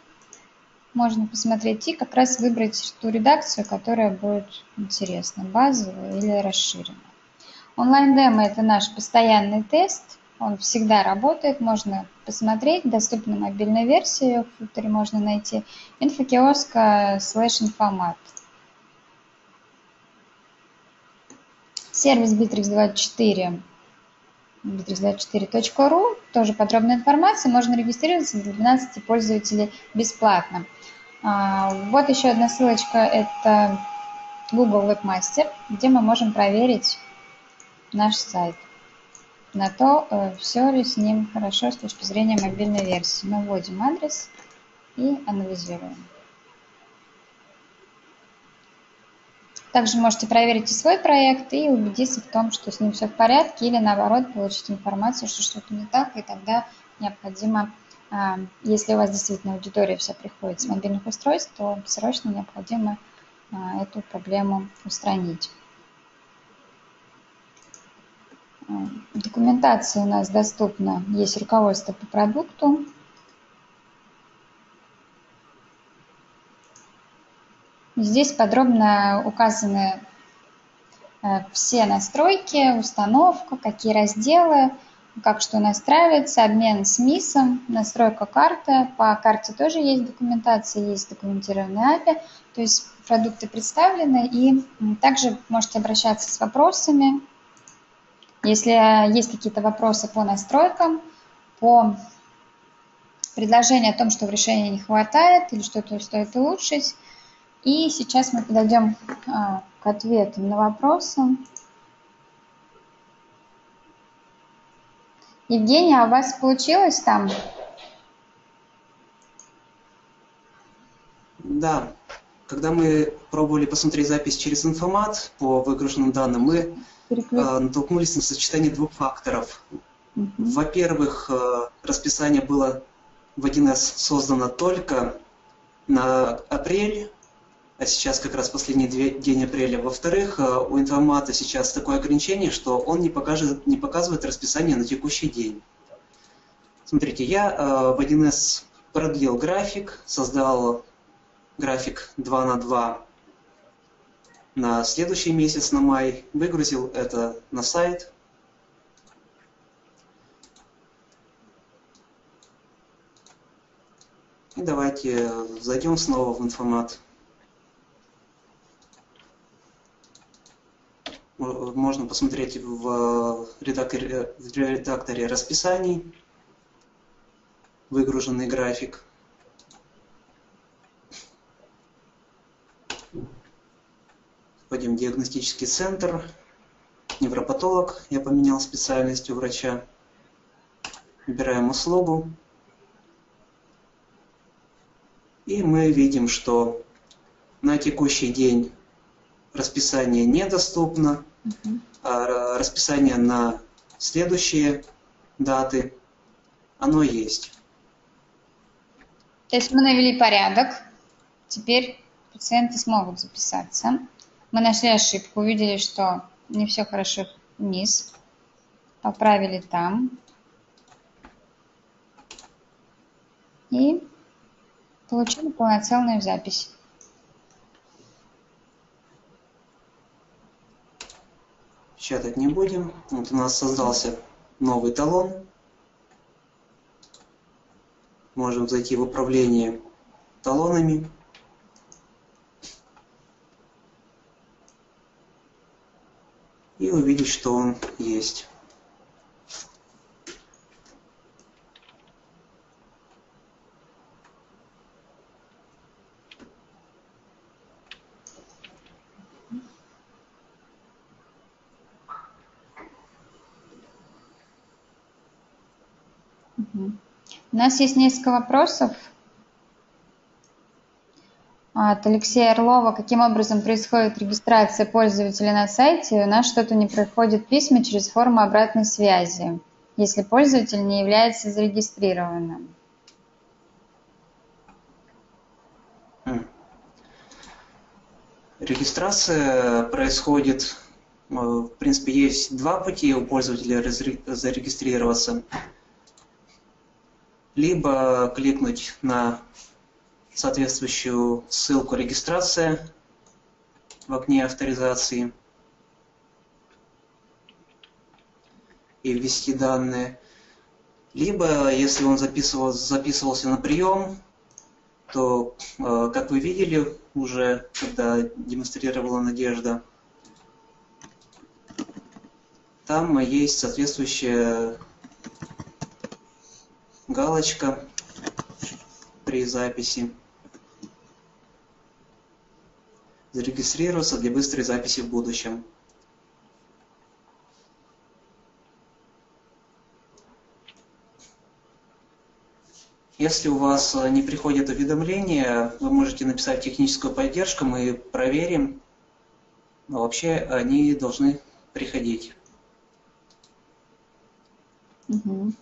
A: можно посмотреть и как раз выбрать ту редакцию, которая будет интересна, базовая или расширенная. Онлайн-демо – это наш постоянный тест. Он всегда работает, можно посмотреть. Доступна мобильная версия, в футере можно найти. Инфокиоска слэш информат. Сервис Bittrex24 bittrex24.ru, тоже подробная информация, можно регистрироваться для 12 пользователей бесплатно. А, вот еще одна ссылочка, это Google Webmaster, где мы можем проверить наш сайт на то, э, все ли с ним хорошо с точки зрения мобильной версии. Мы вводим адрес и анализируем. Также можете проверить и свой проект и убедиться в том, что с ним все в порядке, или наоборот получить информацию, что что-то не так, и тогда необходимо, а, если у вас действительно аудитория вся приходит с мобильных устройств, то срочно необходимо а, эту проблему устранить. А, документация у нас доступна, есть руководство по продукту, Здесь подробно указаны э, все настройки, установка, какие разделы, как что настраивается, обмен с МИСом, настройка карты. По карте тоже есть документация, есть документированная API, то есть продукты представлены. И также можете обращаться с вопросами. Если есть какие-то вопросы по настройкам, по предложению о том, что в решении не хватает или что-то стоит улучшить, и сейчас мы подойдем а, к ответам на вопросы. Евгения, а у вас получилось там?
B: Да. Когда мы пробовали посмотреть запись через информат по выгруженным данным, мы э, натолкнулись на сочетание двух факторов. Угу. Во-первых, э, расписание было в 1С создано только на апрель, а сейчас как раз последний день апреля. Во-вторых, э, у информата сейчас такое ограничение, что он не, покажет, не показывает расписание на текущий день. Смотрите, я э, в 1С продлил график, создал график 2 на 2 на следующий месяц, на май, выгрузил это на сайт. И давайте зайдем снова в информат. можно посмотреть в редакторе, в редакторе расписаний выгруженный график. Вводим диагностический центр, невропатолог, я поменял специальность у врача. Выбираем услугу. И мы видим, что на текущий день расписание недоступно, угу. а расписание на следующие даты, оно есть.
A: То есть мы навели порядок, теперь пациенты смогут записаться. Мы нашли ошибку, увидели, что не все хорошо вниз, поправили там. И получили полноценную запись.
B: печатать не будем. Вот у нас создался новый талон. Можем зайти в управление талонами. И увидеть, что он есть.
A: У нас есть несколько вопросов от Алексея Орлова. Каким образом происходит регистрация пользователя на сайте? У нас что-то не проходит письма через форму обратной связи, если пользователь не является зарегистрированным.
B: Регистрация происходит, э, в принципе, есть два пути у пользователя зарегистрироваться либо кликнуть на соответствующую ссылку регистрация в окне авторизации и ввести данные. Либо, если он записывал, записывался на прием, то, э, как вы видели уже, когда демонстрировала Надежда, там есть соответствующая галочка при записи. Зарегистрироваться для быстрой записи в будущем. Если у вас не приходят уведомления, вы можете написать техническую поддержку, мы проверим. Но вообще они должны приходить.
A: Угу.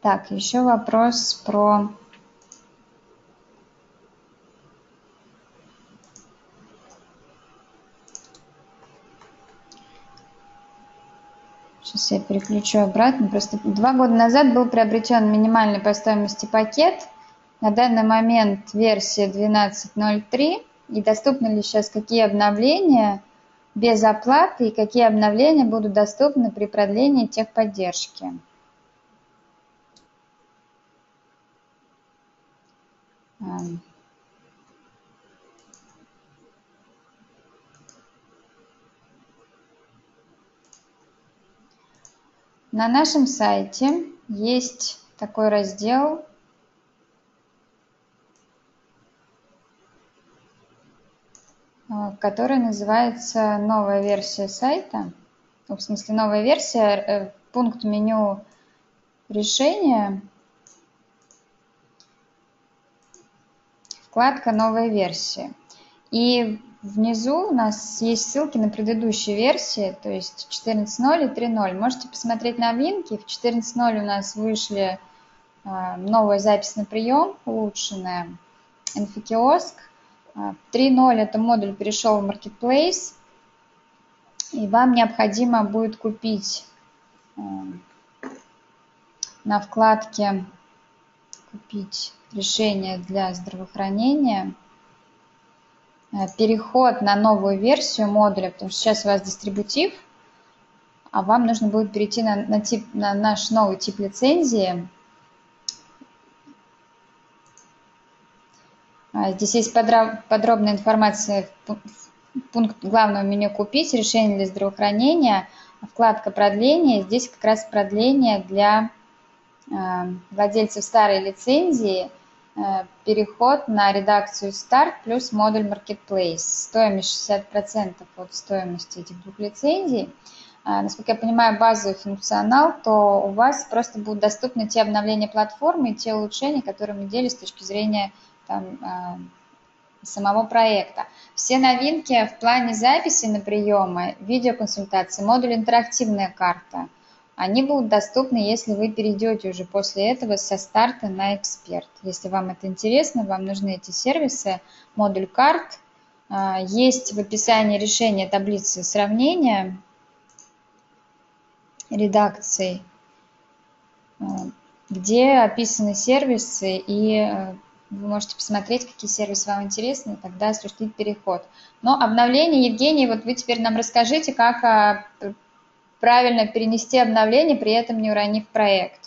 A: Так, еще вопрос про Сейчас я переключу обратно. Просто два года назад был приобретен минимальный по стоимости пакет. На данный момент версия 12.03. И доступны ли сейчас какие обновления без оплаты и какие обновления будут доступны при продлении техподдержки. На нашем сайте есть такой раздел которая называется «Новая версия сайта». В смысле, новая версия, э, пункт меню решения, вкладка «Новая версия». И внизу у нас есть ссылки на предыдущие версии, то есть 14.0 и 3.0. Можете посмотреть новинки. В 14.0 у нас вышли э, новая запись на прием, улучшенная, инфокиоск – 3.0 это модуль перешел в Marketplace, и вам необходимо будет купить э, на вкладке «Купить решение для здравоохранения» переход на новую версию модуля, потому что сейчас у вас дистрибутив, а вам нужно будет перейти на, на, тип, на наш новый тип лицензии, А, здесь есть подробная информация в пункт главного меню «Купить», решение для здравоохранения, вкладка «Продление». Здесь как раз продление для а, владельцев старой лицензии, а, переход на редакцию «Старт» плюс модуль «Marketplace». Стоимость 60% от стоимости этих двух лицензий. Насколько я понимаю, базовый функционал, то у вас просто будут доступны те обновления платформы и те улучшения, которые мы делали с точки зрения там, а, самого проекта. Все новинки в плане записи на приемы, видеоконсультации, модуль «Интерактивная карта», они будут доступны, если вы перейдете уже после этого со старта на эксперт. Если вам это интересно, вам нужны эти сервисы, модуль карт, а, есть в описании решения таблицы сравнения редакций, а, где описаны сервисы и вы можете посмотреть, какие сервисы вам интересны, и тогда осуществить переход. Но обновление, Евгений, вот вы теперь нам расскажите, как а, правильно перенести обновление, при этом не уронив проект.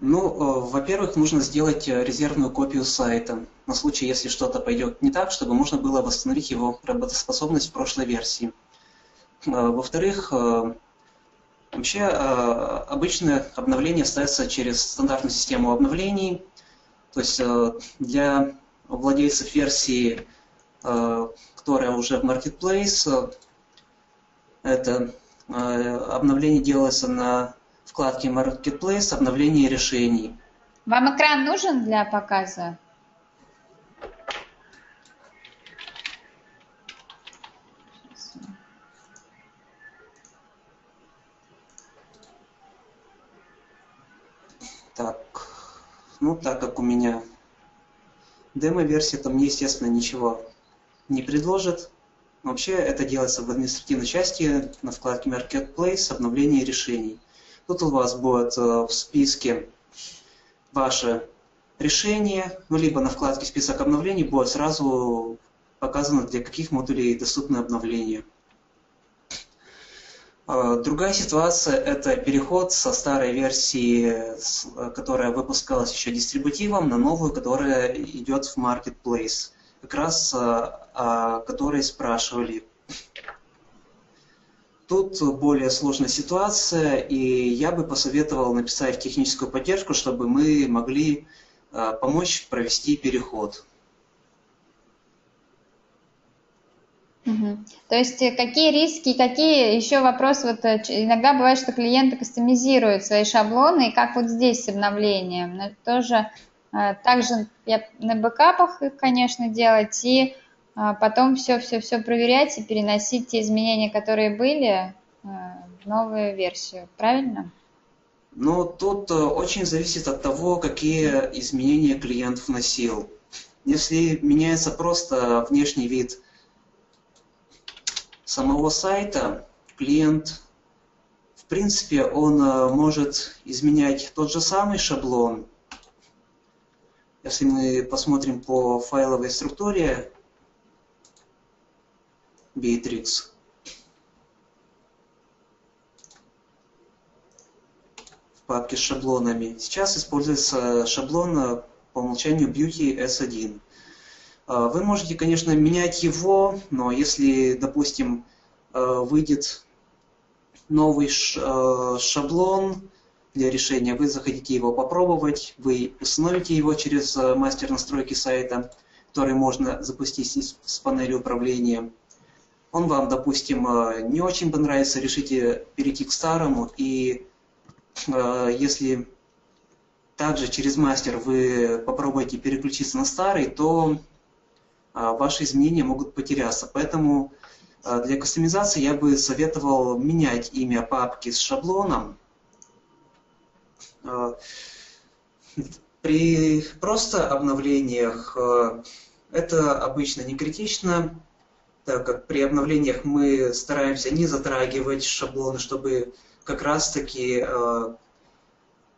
B: Ну, э, во-первых, нужно сделать э, резервную копию сайта на случай, если что-то пойдет не так, чтобы можно было восстановить его работоспособность в прошлой версии. Э, во-вторых, вообще обычно обновление ставится через стандартную систему обновлений. То есть для владельцев версии, которая уже в Marketplace, это обновление делается на вкладке Marketplace обновление решений.
A: Вам экран нужен для показа?
B: Так, ну так как у меня демо-версия, мне, естественно, ничего не предложит. Вообще это делается в административной части на вкладке Marketplace обновление решений. Тут у вас будет э, в списке ваше решение, ну, либо на вкладке «Список обновлений» будет сразу показано, для каких модулей доступны обновления. Э, другая ситуация – это переход со старой версии, которая выпускалась еще дистрибутивом, на новую, которая идет в Marketplace. Как раз о которой спрашивали Тут более сложная ситуация, и я бы посоветовал написать техническую поддержку, чтобы мы могли а, помочь провести переход.
A: Угу. То есть э, какие риски, какие еще вопросы, вот э, иногда бывает, что клиенты кастомизируют свои шаблоны, и как вот здесь с обновлением, Но тоже э, также я на бэкапах конечно, делать, и а потом все-все-все проверять и переносить те изменения, которые были, э, в новую версию. Правильно?
B: Ну, тут э, очень зависит от того, какие изменения клиент вносил. Если меняется просто внешний вид самого сайта, клиент, в принципе, он э, может изменять тот же самый шаблон. Если мы посмотрим по файловой структуре, Beatrix в папке с шаблонами. Сейчас используется шаблон э, по умолчанию Beauty S1. Э, вы можете, конечно, менять его, но если, допустим, э, выйдет новый шаблон для решения, вы захотите его попробовать, вы установите его через мастер настройки сайта, который можно запустить с панели управления он вам, допустим, э, не очень понравится, решите перейти к старому, и э, если также через мастер вы попробуете переключиться на старый, то э, ваши изменения могут потеряться. Поэтому для кастомизации я бы советовал менять имя папки с шаблоном. При просто обновлениях это обычно не критично, так как при обновлениях мы стараемся не затрагивать шаблоны, чтобы как раз-таки э,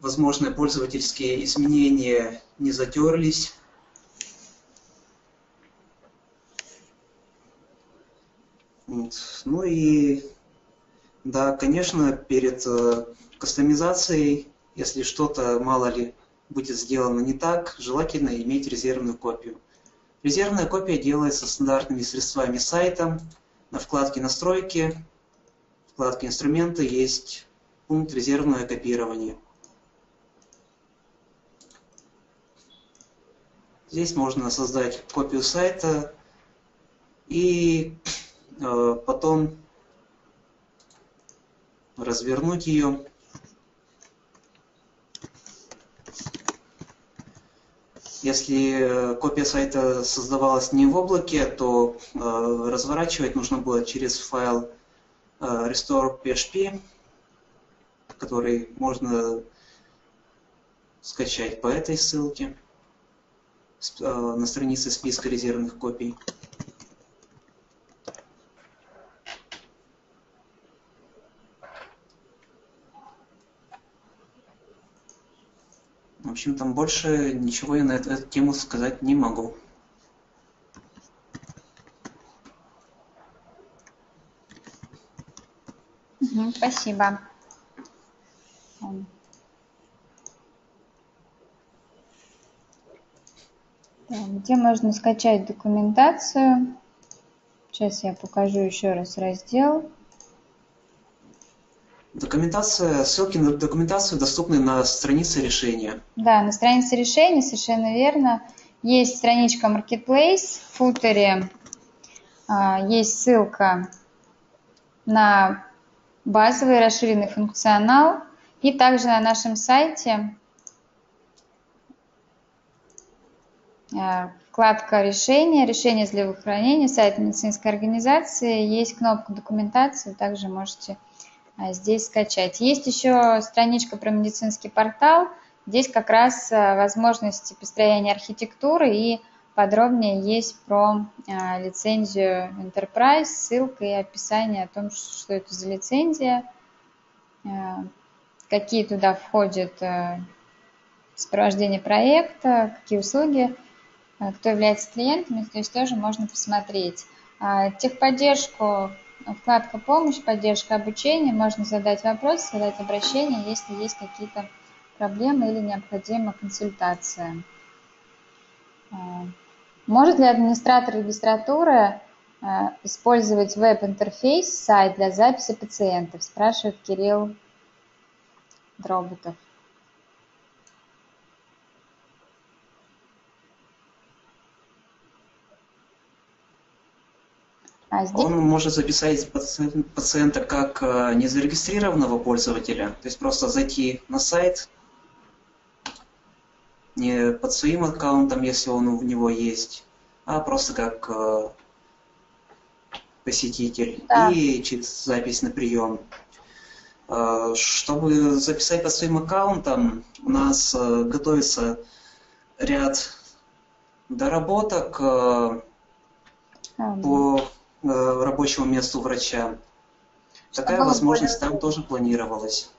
B: возможные пользовательские изменения не затерлись. Вот. Ну и да, конечно, перед э, кастомизацией, если что-то, мало ли, будет сделано не так, желательно иметь резервную копию. Резервная копия делается стандартными средствами сайта. На вкладке «Настройки», вкладке «Инструменты» есть пункт «Резервное копирование». Здесь можно создать копию сайта и э, потом развернуть ее Если э, копия сайта создавалась не в облаке, то э, разворачивать нужно было через файл э, restore.php, который можно скачать по этой ссылке на странице списка резервных копий. В общем, там больше ничего я на эту, эту тему сказать не могу.
A: Спасибо. Где можно скачать документацию? Сейчас я покажу еще раз раздел.
B: Документация, ссылки на документацию доступны на странице решения.
A: Да, на странице решения, совершенно верно. Есть страничка Marketplace, в футере а, есть ссылка на базовый расширенный функционал. И также на нашем сайте а, вкладка решения, решение для хранения, сайт медицинской организации, есть кнопка документации, также можете здесь скачать. Есть еще страничка про медицинский портал. Здесь как раз а, возможности построения архитектуры и подробнее есть про а, лицензию Enterprise, ссылка и описание о том, что это за лицензия, какие туда входят сопровождение проекта, какие услуги, кто является клиентами, здесь тоже можно посмотреть. Техподдержку вкладка «Помощь», «Поддержка обучения». Можно задать вопрос, задать обращение, если есть какие-то проблемы или необходима консультация. А, может ли администратор регистратуры а, использовать веб-интерфейс, сайт для записи пациентов, спрашивает Кирилл Дроботов.
B: А здесь... Он может записать пациента как э, незарегистрированного пользователя, то есть просто зайти на сайт, не под своим аккаунтом, если он у него есть, а просто как э, посетитель да. и через запись на прием. Э, чтобы записать под своим аккаунтом, у нас готовится ряд доработок по рабочему месту врача. Такая возможность там тоже планировалась.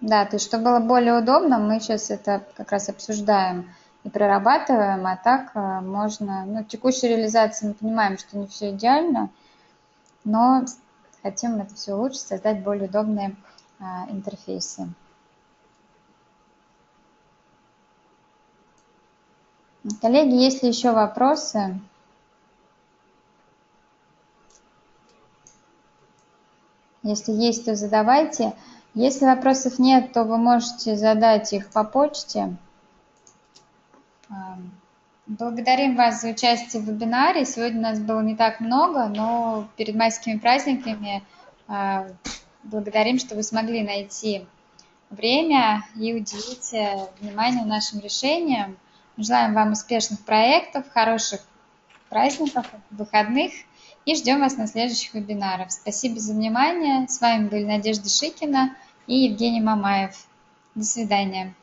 A: Да, то есть, чтобы было более удобно, мы сейчас это как раз обсуждаем и прорабатываем, а так э, можно, ну, текущей реализации мы понимаем, что не все идеально, но хотим это все улучшить, создать более удобные а, интерфейсы. Коллеги, есть ли еще вопросы? Если есть, то задавайте. Если вопросов нет, то вы можете задать их по почте. Благодарим вас за участие в вебинаре. Сегодня у нас было не так много, но перед майскими праздниками а, благодарим, что вы смогли найти время и уделить э, внимание нашим решениям. Желаем вам успешных проектов, хороших праздников, выходных и ждем вас на следующих вебинарах. Спасибо за внимание. С вами были Надежда Шикина и Евгений Мамаев. До свидания.